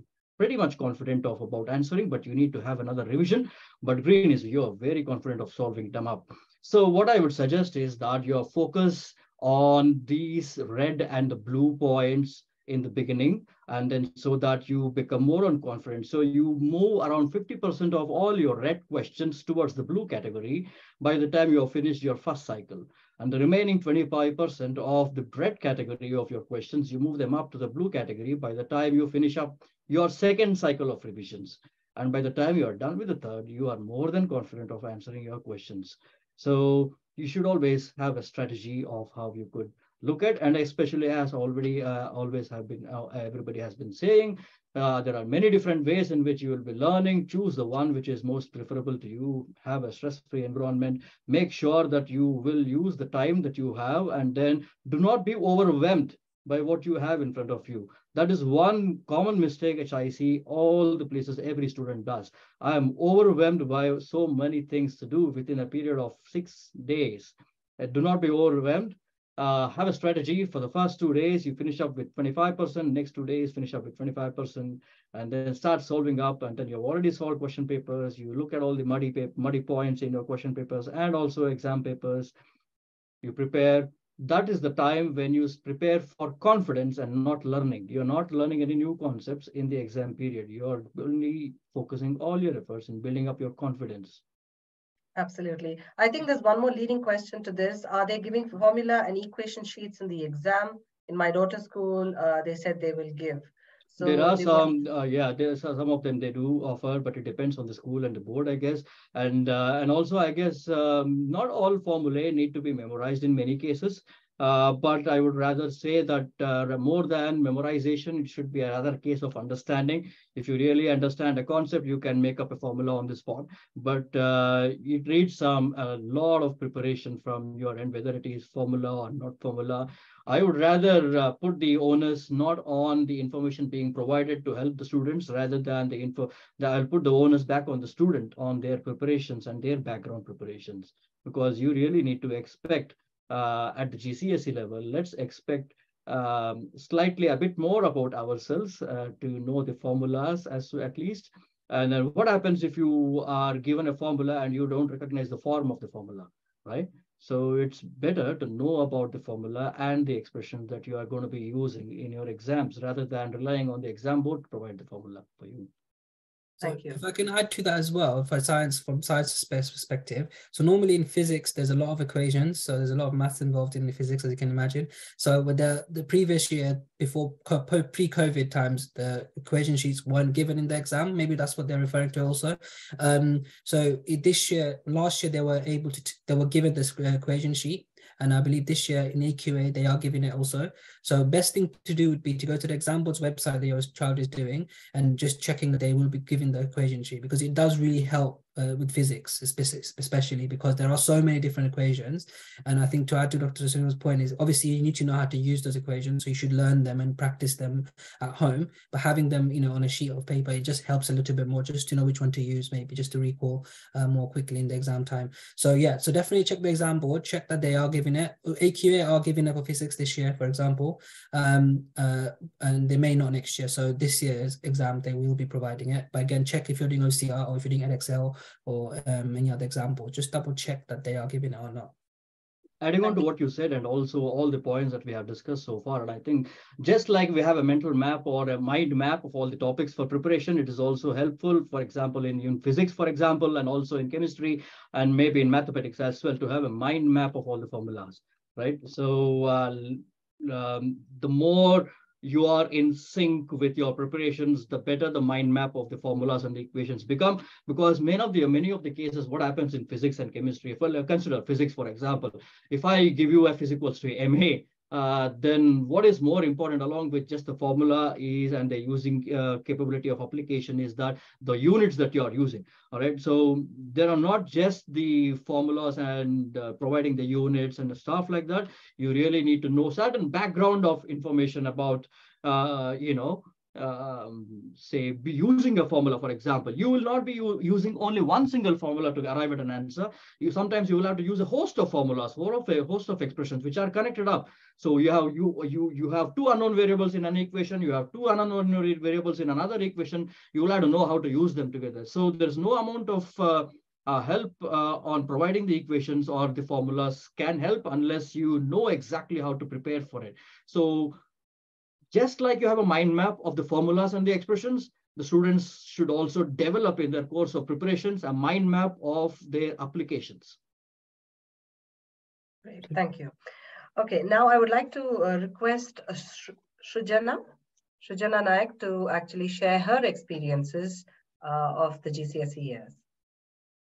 pretty much confident of about answering, but you need to have another revision. But green is you're very confident of solving them up. So what I would suggest is that your focus on these red and the blue points in the beginning and then so that you become more on confident so you move around 50% of all your red questions towards the blue category by the time you have finished your first cycle and the remaining 25% of the red category of your questions, you move them up to the blue category by the time you finish up your second cycle of revisions. And by the time you are done with the third, you are more than confident of answering your questions. So you should always have a strategy of how you could look at, and especially as already uh, always have been, uh, everybody has been saying, uh, there are many different ways in which you will be learning. Choose the one which is most preferable to you. Have a stress-free environment. Make sure that you will use the time that you have and then do not be overwhelmed by what you have in front of you. That is one common mistake which I see all the places every student does. I am overwhelmed by so many things to do within a period of six days. Uh, do not be overwhelmed uh, have a strategy for the first two days, you finish up with 25%, next two days, finish up with 25%, and then start solving up. And then you've already solved question papers. You look at all the muddy, muddy points in your question papers and also exam papers. You prepare. That is the time when you prepare for confidence and not learning. You're not learning any new concepts in the exam period. You're only focusing all your efforts in building up your confidence. Absolutely. I think there's one more leading question to this. Are they giving formula and equation sheets in the exam? In my daughter's school, uh, they said they will give. So there are some, uh, yeah, there's some of them they do offer, but it depends on the school and the board, I guess. And uh, and also, I guess um, not all formulae need to be memorized in many cases. Uh, but I would rather say that uh, more than memorization, it should be another case of understanding. If you really understand a concept, you can make up a formula on the spot. But uh, it needs some a lot of preparation from your end, whether it is formula or not formula. I would rather uh, put the onus not on the information being provided to help the students rather than the info. I'll put the onus back on the student on their preparations and their background preparations because you really need to expect uh, at the GCSE level, let's expect um, slightly a bit more about ourselves uh, to know the formulas as at least. And then what happens if you are given a formula and you don't recognize the form of the formula, right? So it's better to know about the formula and the expression that you are going to be using in your exams rather than relying on the exam board to provide the formula for you. Thank you. If I can add to that as well, for science from science space perspective. So normally in physics, there's a lot of equations. So there's a lot of maths involved in the physics, as you can imagine. So with the the previous year, before pre-COVID times, the equation sheets weren't given in the exam. Maybe that's what they're referring to also. Um, so this year, last year they were able to they were given this equation sheet and I believe this year in AQA, they are giving it also. So best thing to do would be to go to the exam board's website that your child is doing and just checking that they will be giving the equation sheet because it does really help uh, with physics, especially because there are so many different equations. And I think to add to Dr. Sunil's point is obviously you need to know how to use those equations, so you should learn them and practice them at home. But having them, you know, on a sheet of paper, it just helps a little bit more, just to know which one to use, maybe just to recall uh, more quickly in the exam time. So yeah, so definitely check the exam board, check that they are giving it. AQA are giving it for physics this year, for example, um, uh, and they may not next year. So this year's exam they will be providing it. But again, check if you're doing OCR or if you're doing Edexcel or um, any other example. Just double check that they are giving it or not. Adding on to what you said and also all the points that we have discussed so far, and I think just like we have a mental map or a mind map of all the topics for preparation, it is also helpful, for example, in, in physics, for example, and also in chemistry and maybe in mathematics as well, to have a mind map of all the formulas, right? So uh, um, the more you are in sync with your preparations, the better the mind map of the formulas and the equations become. Because many of the many of the cases, what happens in physics and chemistry, if well, consider physics, for example, if I give you f is equals to ma, uh, then what is more important along with just the formula is and the using uh, capability of application is that the units that you are using all right so there are not just the formulas and uh, providing the units and stuff like that. You really need to know certain background of information about uh, you know um, say be using a formula, for example, you will not be using only one single formula to arrive at an answer. You sometimes you will have to use a host of formulas or of a host of expressions which are connected up. So you have you you you have two unknown variables in an equation, you have two unknown variables in another equation. You will have to know how to use them together. So there's no amount of uh, uh, help uh, on providing the equations or the formulas can help unless you know exactly how to prepare for it. So just like you have a mind map of the formulas and the expressions, the students should also develop in their course of preparations a mind map of their applications. Great, thank you. Okay, now I would like to uh, request uh, Shrujana, Shrujana Naik to actually share her experiences uh, of the GCSE years.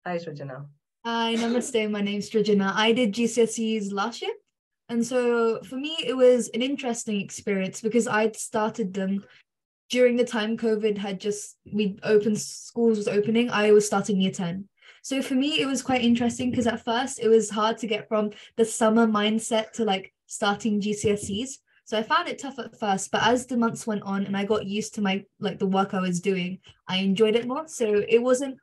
Hi, Shrujana. Hi, namaste. My name is Shrujana. I did GCSEs last year. And so for me, it was an interesting experience because I'd started them during the time COVID had just we opened schools was opening. I was starting year 10. So for me, it was quite interesting because at first it was hard to get from the summer mindset to like starting GCSEs. So I found it tough at first, but as the months went on and I got used to my like the work I was doing, I enjoyed it more. So it wasn't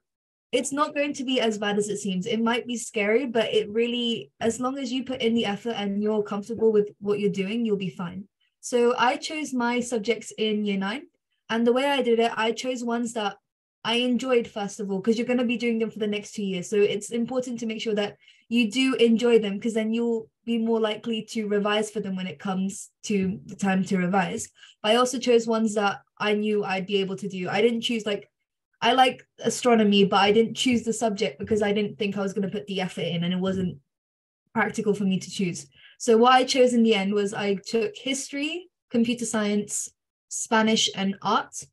it's not going to be as bad as it seems. It might be scary, but it really, as long as you put in the effort and you're comfortable with what you're doing, you'll be fine. So I chose my subjects in year nine. And the way I did it, I chose ones that I enjoyed, first of all, because you're going to be doing them for the next two years. So it's important to make sure that you do enjoy them because then you'll be more likely to revise for them when it comes to the time to revise. But I also chose ones that I knew I'd be able to do. I didn't choose like I like astronomy, but I didn't choose the subject because I didn't think I was going to put the effort in and it wasn't practical for me to choose. So what I chose in the end was I took history, computer science, Spanish, and art.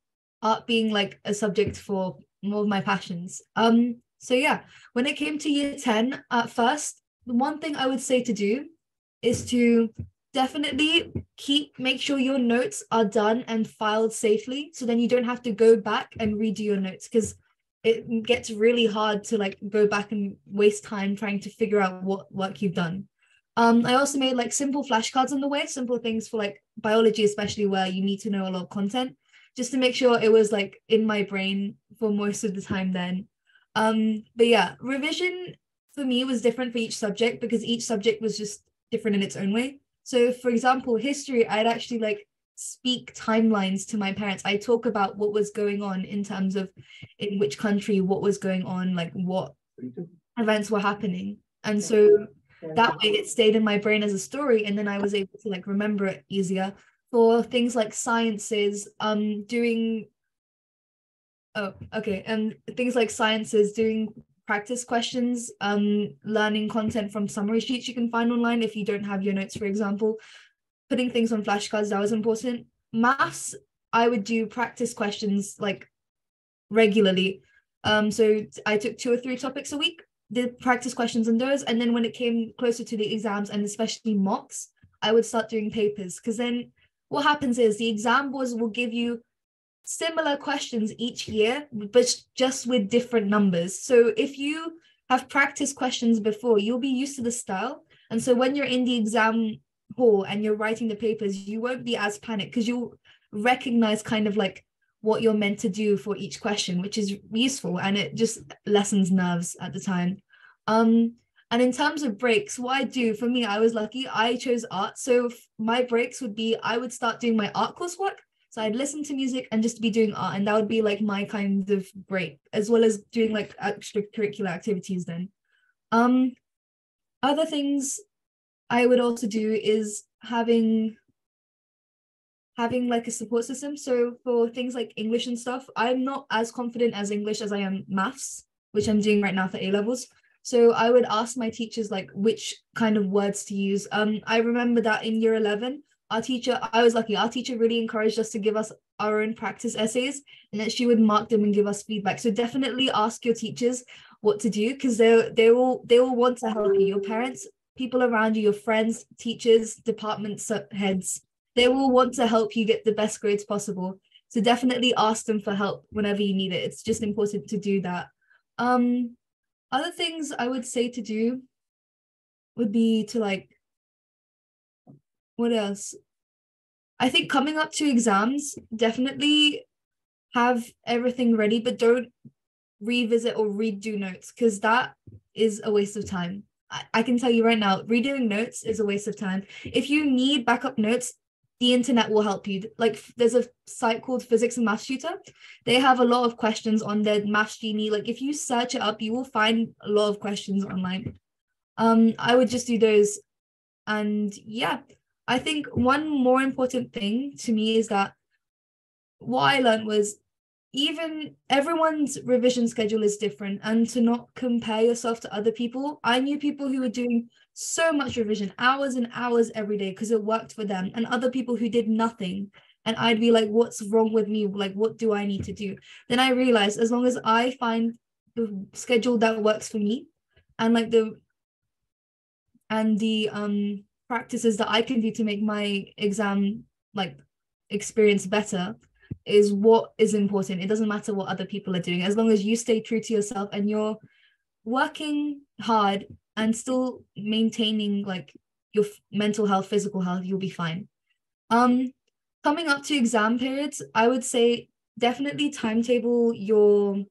Art being like a subject for more of my passions. Um, so yeah, when it came to year 10, at first, the one thing I would say to do is to definitely keep make sure your notes are done and filed safely. So then you don't have to go back and redo your notes because it gets really hard to like go back and waste time trying to figure out what work you've done. Um i also made like simple flashcards on the way simple things for like biology especially where you need to know a lot of content just to make sure it was like in my brain for most of the time then. Um but yeah revision for me was different for each subject because each subject was just different in its own way so, for example, history, I'd actually like speak timelines to my parents. I talk about what was going on in terms of in which country, what was going on, like what events were happening. And so that way it stayed in my brain as a story. And then I was able to like remember it easier. For things like sciences, um, doing oh, okay, and things like sciences, doing practice questions, um, learning content from summary sheets you can find online if you don't have your notes, for example. Putting things on flashcards, that was important. Maths, I would do practice questions like regularly. Um, so I took two or three topics a week, did practice questions on those. And then when it came closer to the exams and especially mocks, I would start doing papers because then what happens is the exam boards will give you similar questions each year, but just with different numbers. So if you have practiced questions before, you'll be used to the style. And so when you're in the exam hall and you're writing the papers, you won't be as panicked because you'll recognize kind of like what you're meant to do for each question, which is useful and it just lessens nerves at the time. Um, and in terms of breaks, what I do for me, I was lucky. I chose art. So my breaks would be I would start doing my art coursework so I'd listen to music and just be doing art, and that would be like my kind of break, as well as doing like extracurricular activities. Then, um, other things I would also do is having having like a support system. So for things like English and stuff, I'm not as confident as English as I am maths, which I'm doing right now for A levels. So I would ask my teachers like which kind of words to use. Um, I remember that in year 11, our teacher, I was lucky, our teacher really encouraged us to give us our own practice essays and that she would mark them and give us feedback. So definitely ask your teachers what to do because they they will they will want to help you. Your parents people around you, your friends, teachers, department heads, they will want to help you get the best grades possible. So definitely ask them for help whenever you need it. It's just important to do that. Um, other things I would say to do would be to like, what else? I think coming up to exams, definitely have everything ready, but don't revisit or redo notes because that is a waste of time. I, I can tell you right now, redoing notes is a waste of time. If you need backup notes, the internet will help you. Like there's a site called Physics and Math Tutor. They have a lot of questions on their Math Genie. Like if you search it up, you will find a lot of questions online. Um, I would just do those. And yeah, I think one more important thing to me is that what I learned was even everyone's revision schedule is different and to not compare yourself to other people. I knew people who were doing so much revision hours and hours every day because it worked for them and other people who did nothing. And i'd be like what's wrong with me? Like what do i need to do? Then i realized as long as i find the schedule that works for me and like the and the um practices that i can do to make my exam like experience better is what is important. It doesn't matter what other people are doing. As long as you stay true to yourself and you're working hard and still maintaining like your mental health, physical health, you'll be fine. Um, coming up to exam periods, I would say definitely timetable your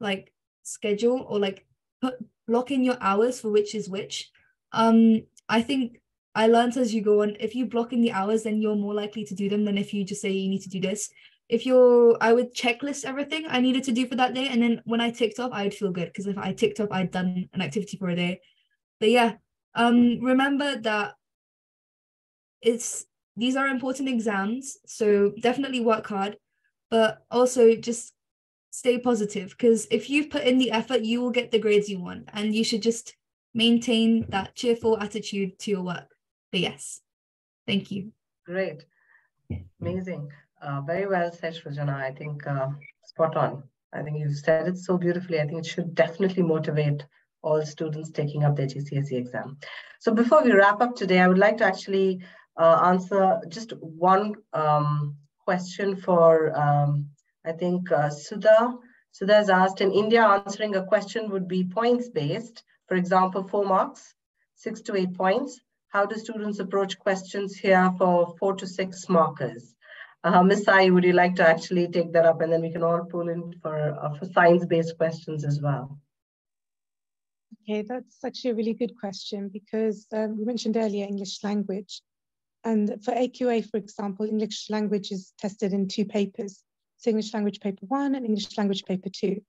like schedule or like put block in your hours for which is which. Um, I think I learned as you go on, if you block in the hours, then you're more likely to do them than if you just say you need to do this. If you're, I would checklist everything I needed to do for that day. And then when I ticked off, I would feel good because if I ticked off, I'd done an activity for a day. But yeah, um, remember that it's, these are important exams. So definitely work hard, but also just stay positive because if you put in the effort, you will get the grades you want. And you should just maintain that cheerful attitude to your work. But yes, thank you. Great. Amazing. Uh, very well said, Shrujana. I think uh, spot on. I think you've said it so beautifully. I think it should definitely motivate all students taking up their GCSE exam. So before we wrap up today, I would like to actually uh, answer just one um, question for, um, I think, uh, Sudha. Sudha has asked, in India, answering a question would be points-based. For example, four marks, six to eight points. How do students approach questions here for four to six markers? Uh, Ms. Sai, would you like to actually take that up and then we can all pull in for, uh, for science-based questions as well? Okay, that's actually a really good question because um, we mentioned earlier English language. And for AQA, for example, English language is tested in two papers. So English language paper one and English language paper two.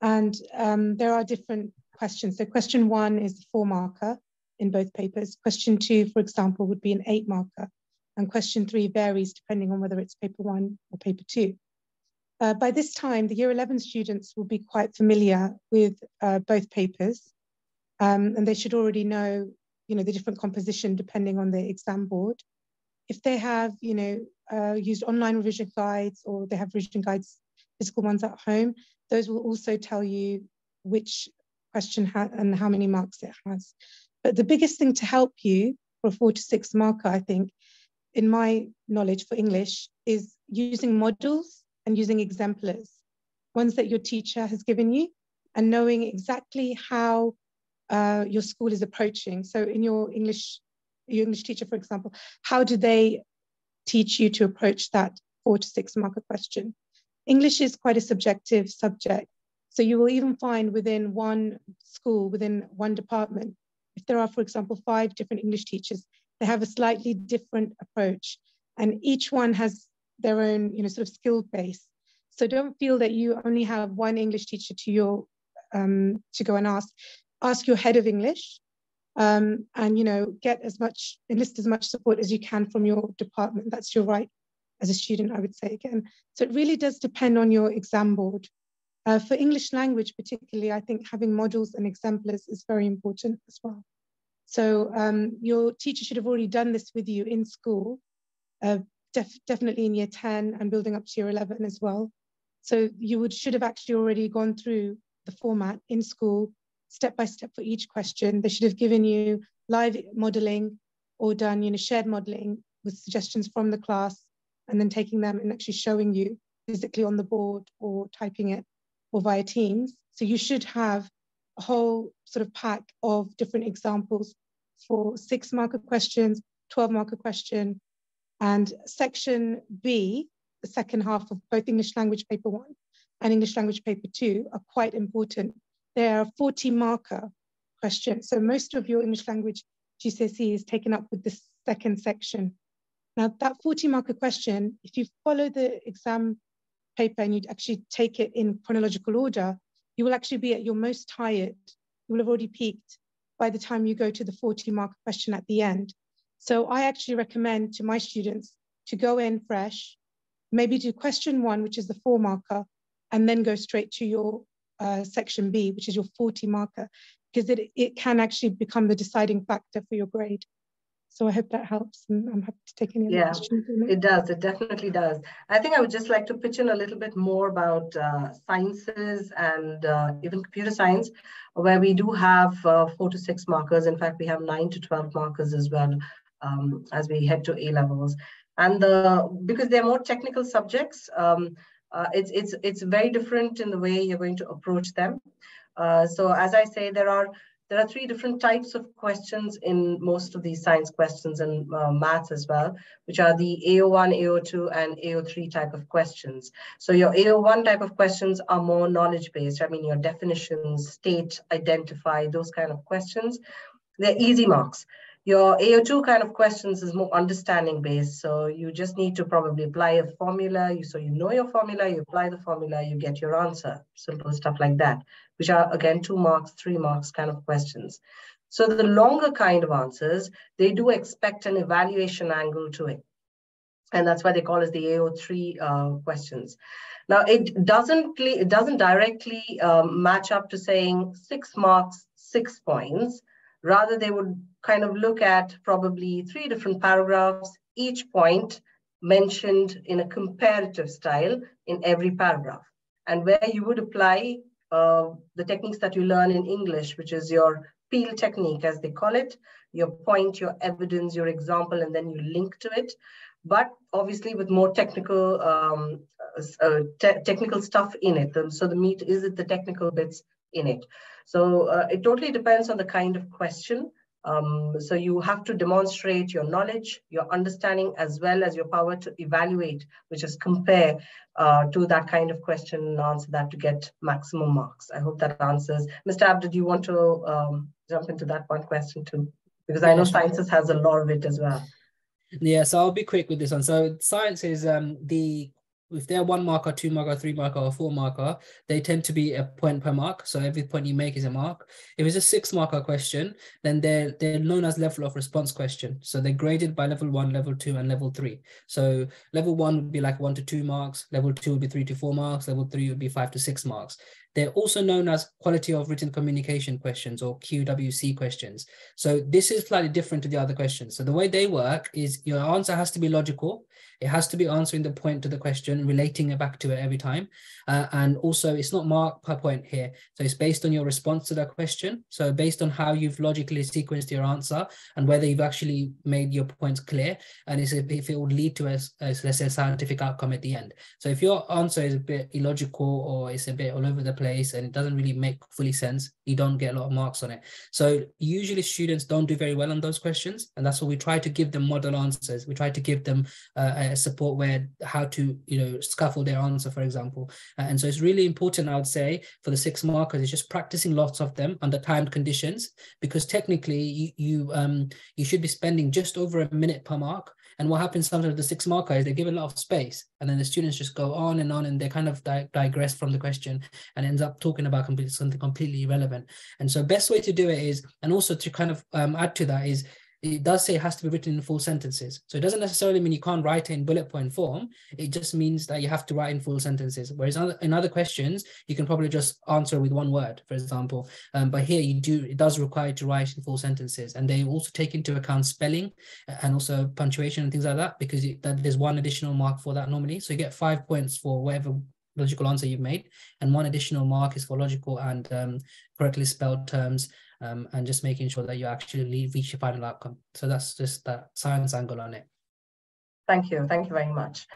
And um, there are different questions. So question one is the four marker in both papers. Question two, for example, would be an eight marker, and question three varies depending on whether it's paper one or paper two. Uh, by this time, the year 11 students will be quite familiar with uh, both papers, um, and they should already know, you know, the different composition depending on the exam board. If they have, you know, uh, used online revision guides or they have revision guides, physical ones at home, those will also tell you which question and how many marks it has. But the biggest thing to help you for a four to six marker, I think, in my knowledge for English, is using models and using exemplars, ones that your teacher has given you, and knowing exactly how uh, your school is approaching. So in your English, your English teacher, for example, how do they teach you to approach that four to six marker question? English is quite a subjective subject. So you will even find within one school, within one department, if there are, for example, five different English teachers, they have a slightly different approach and each one has their own, you know, sort of skill base. So don't feel that you only have one English teacher to your um, to go and ask. Ask your head of English, um, and you know, get as much enlist as much support as you can from your department. That's your right as a student, I would say again. So it really does depend on your exam board. Uh, for English language particularly, I think having models and exemplars is very important as well. So um, your teacher should have already done this with you in school, uh, def definitely in year 10 and building up to year 11 as well. So you would should have actually already gone through the format in school, step by step for each question. They should have given you live modeling or done, you know, shared modeling with suggestions from the class and then taking them and actually showing you physically on the board or typing it or via Teams. So you should have a whole sort of pack of different examples for six marker questions, 12 marker question, and section B, the second half of both English language paper one and English language paper two are quite important. There are 40 marker questions. So most of your English language GCSE is taken up with the second section. Now that 40 marker question, if you follow the exam paper and you actually take it in chronological order, you will actually be at your most tired. You will have already peaked by the time you go to the 40 mark question at the end. So I actually recommend to my students to go in fresh, maybe do question one, which is the four marker, and then go straight to your uh, section B, which is your 40 marker, because it, it can actually become the deciding factor for your grade. So I hope that helps, and I'm happy to take any yeah, questions. It does. It definitely does. I think I would just like to pitch in a little bit more about uh, sciences and uh, even computer science, where we do have uh, four to six markers. In fact, we have nine to 12 markers as well um, as we head to A levels. And the, because they're more technical subjects, um, uh, it's, it's, it's very different in the way you're going to approach them. Uh, so as I say, there are there are three different types of questions in most of these science questions and uh, maths as well, which are the AO1, AO2, and AO3 type of questions. So your AO1 type of questions are more knowledge-based. I mean, your definitions, state, identify, those kind of questions. They're easy marks. Your AO2 kind of questions is more understanding based. So you just need to probably apply a formula. You, so you know your formula, you apply the formula, you get your answer. Simple stuff like that, which are again, two marks, three marks kind of questions. So the longer kind of answers, they do expect an evaluation angle to it. And that's why they call it the AO3 uh, questions. Now, it doesn't, it doesn't directly um, match up to saying six marks, six points. Rather, they would kind of look at probably three different paragraphs, each point mentioned in a comparative style in every paragraph. And where you would apply uh, the techniques that you learn in English, which is your peel technique, as they call it, your point, your evidence, your example, and then you link to it. But obviously with more technical um, uh, te technical stuff in it. So the meat is it the technical bits in it. So uh, it totally depends on the kind of question um, so you have to demonstrate your knowledge, your understanding, as well as your power to evaluate, which is compare uh, to that kind of question and answer that to get maximum marks. I hope that answers. Mr. Abdu, do you want to um, jump into that one question too? Because I know sciences has a lot of it as well. Yeah, so I'll be quick with this one. So science is um, the if they're one marker, two marker, three marker, or four marker, they tend to be a point per mark. So every point you make is a mark. If it's a six marker question, then they're they're known as level of response question. So they're graded by level one, level two, and level three. So level one would be like one to two marks, level two would be three to four marks, level three would be five to six marks. They're also known as quality of written communication questions or QWC questions. So this is slightly different to the other questions. So the way they work is your answer has to be logical. It has to be answering the point to the question, relating it back to it every time. Uh, and also it's not marked per point here. So it's based on your response to the question. So based on how you've logically sequenced your answer and whether you've actually made your points clear and if it would lead to a, a, let's say, scientific outcome at the end. So if your answer is a bit illogical or it's a bit all over the place, place and it doesn't really make fully sense, you don't get a lot of marks on it. So usually students don't do very well on those questions. And that's why we try to give them model answers. We try to give them uh, a support where how to, you know, scaffold their answer, for example. Uh, and so it's really important, I would say, for the six markers, is just practicing lots of them under timed conditions, because technically you, you, um, you should be spending just over a minute per mark. And what happens sometimes with the six marker is they give a lot of space and then the students just go on and on and they kind of di digress from the question and ends up talking about complete, something completely irrelevant. And so best way to do it is, and also to kind of um, add to that is it does say it has to be written in full sentences. So it doesn't necessarily mean you can't write it in bullet point form. It just means that you have to write in full sentences. Whereas in other questions, you can probably just answer with one word, for example. Um, but here you do, it does require you to write in full sentences. And they also take into account spelling and also punctuation and things like that, because that there's one additional mark for that normally. So you get five points for whatever logical answer you've made and one additional mark is for logical and um, correctly spelled terms, um, and just making sure that you actually reach your final outcome. So that's just that science angle on it. Thank you. Thank you very much.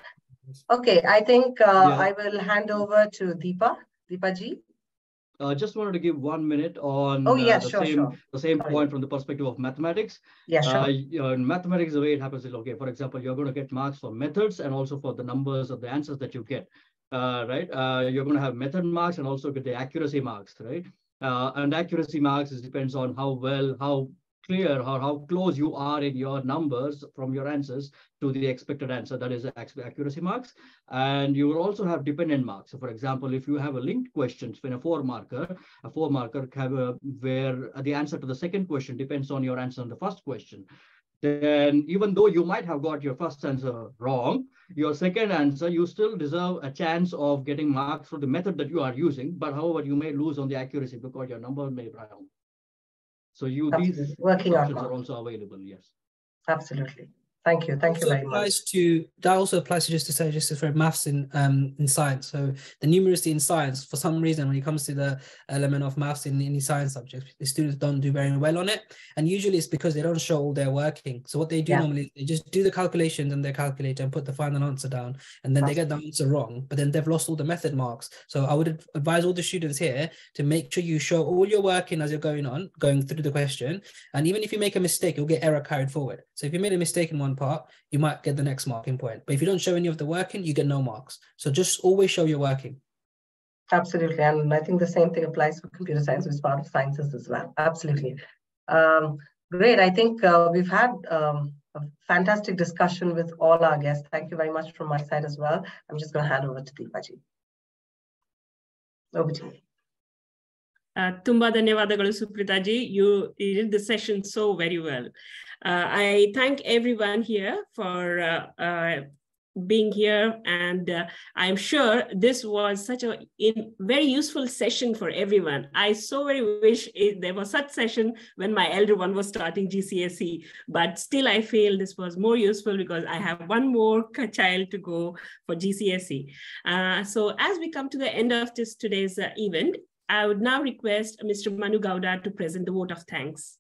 Okay, I think uh, yeah. I will hand over to Deepa. Deepa ji. Uh, just wanted to give one minute on oh, yeah, uh, the sure, same sure. the same Sorry. point from the perspective of mathematics. Yeah, sure. Uh, you know, in mathematics, the way it happens is okay. For example, you're going to get marks for methods and also for the numbers of the answers that you get. Uh, right? Uh, you're going to have method marks and also get the accuracy marks, right? Uh, and accuracy marks depends on how well, how clear or how close you are in your numbers from your answers to the expected answer, that is accuracy marks. And you will also have dependent marks. So for example, if you have a linked question in a four marker, a four marker have a, where the answer to the second question depends on your answer on the first question then even though you might have got your first answer wrong, your second answer, you still deserve a chance of getting marks for the method that you are using. But however, you may lose on the accuracy because your number may be wrong. So you Absolutely. these working options are also available. Yes. Absolutely. Thank you. Thank you very applies much. To, that also applies to just to say, just for maths in um in science. So the numeracy in science, for some reason, when it comes to the element of maths in any science subject, the students don't do very well on it. And usually it's because they don't show all their working. So what they do yeah. normally, they just do the calculations and their calculator and put the final answer down. And then That's they get the answer wrong, but then they've lost all the method marks. So I would advise all the students here to make sure you show all your working as you're going on, going through the question. And even if you make a mistake, you'll get error carried forward. So if you made a mistake in one part, you might get the next marking point. But if you don't show any of the working, you get no marks. So just always show your working. Absolutely. And I think the same thing applies for computer science, which is part of sciences as well. Absolutely. Um, great. I think uh, we've had um, a fantastic discussion with all our guests. Thank you very much from my side as well. I'm just going to hand over to Deepaji. Over to you. Uh, ತುಂಬಾ ಧನ್ಯವಾದಗಳು ಸುಪ್ರೀತಾಜಿ you did the session so very well. uh, I thank everyone here for uh, uh, being here and uh, i'm sure this was such a in, very useful session for everyone i so very wish it, there was such session when my elder one was starting gcse but still i feel this was more useful because i have one more child to go for gcse uh, so as we come to the end of this today's uh, event I would now request Mr. Manu Gowda to present the vote of thanks.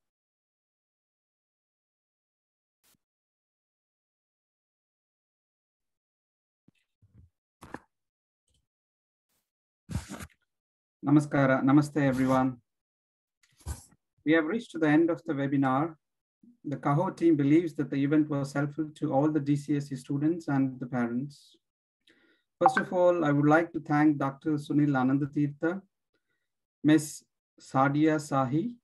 Namaskara, Namaste everyone. We have reached to the end of the webinar. The KAHO team believes that the event was helpful to all the GCSE students and the parents. First of all, I would like to thank Dr. Sunil Anandatirtha Ms. Sadia Sahi,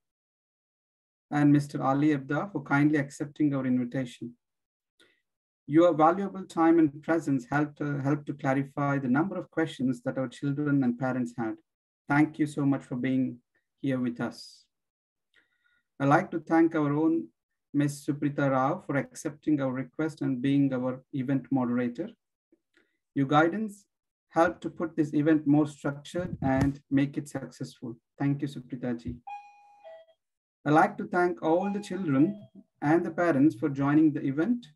and Mr. Ali Abda for kindly accepting our invitation. Your valuable time and presence helped, uh, helped to clarify the number of questions that our children and parents had. Thank you so much for being here with us. I'd like to thank our own Ms. Suprita Rao for accepting our request and being our event moderator. Your guidance helped to put this event more structured and make it successful. Thank you, Supritaji. I'd like to thank all the children and the parents for joining the event.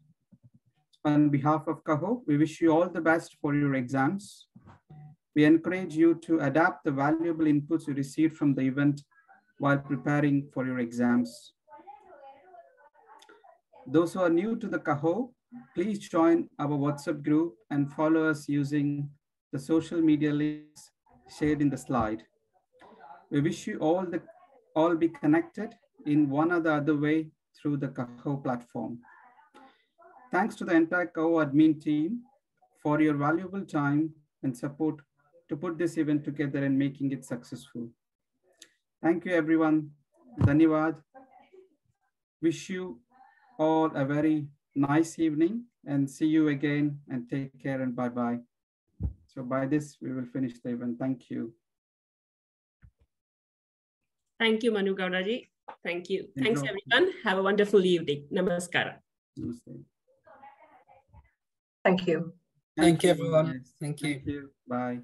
On behalf of KAHO, we wish you all the best for your exams. We encourage you to adapt the valuable inputs you received from the event while preparing for your exams. Those who are new to the KAHO, please join our WhatsApp group and follow us using the social media links shared in the slide. We wish you all the all be connected in one or the other way through the KAHO platform. Thanks to the entire KAHO admin team for your valuable time and support to put this event together and making it successful. Thank you, everyone. Dhanyavad. Wish you all a very nice evening and see you again and take care and bye-bye. So by this, we will finish the event. Thank you. Thank you, Manu Gowdaji. Thank you. Thanks, everyone. Have a wonderful evening. Namaskara. Namaste. Thank you. Thank, Thank you, everyone. Thank you. Thank you. Bye.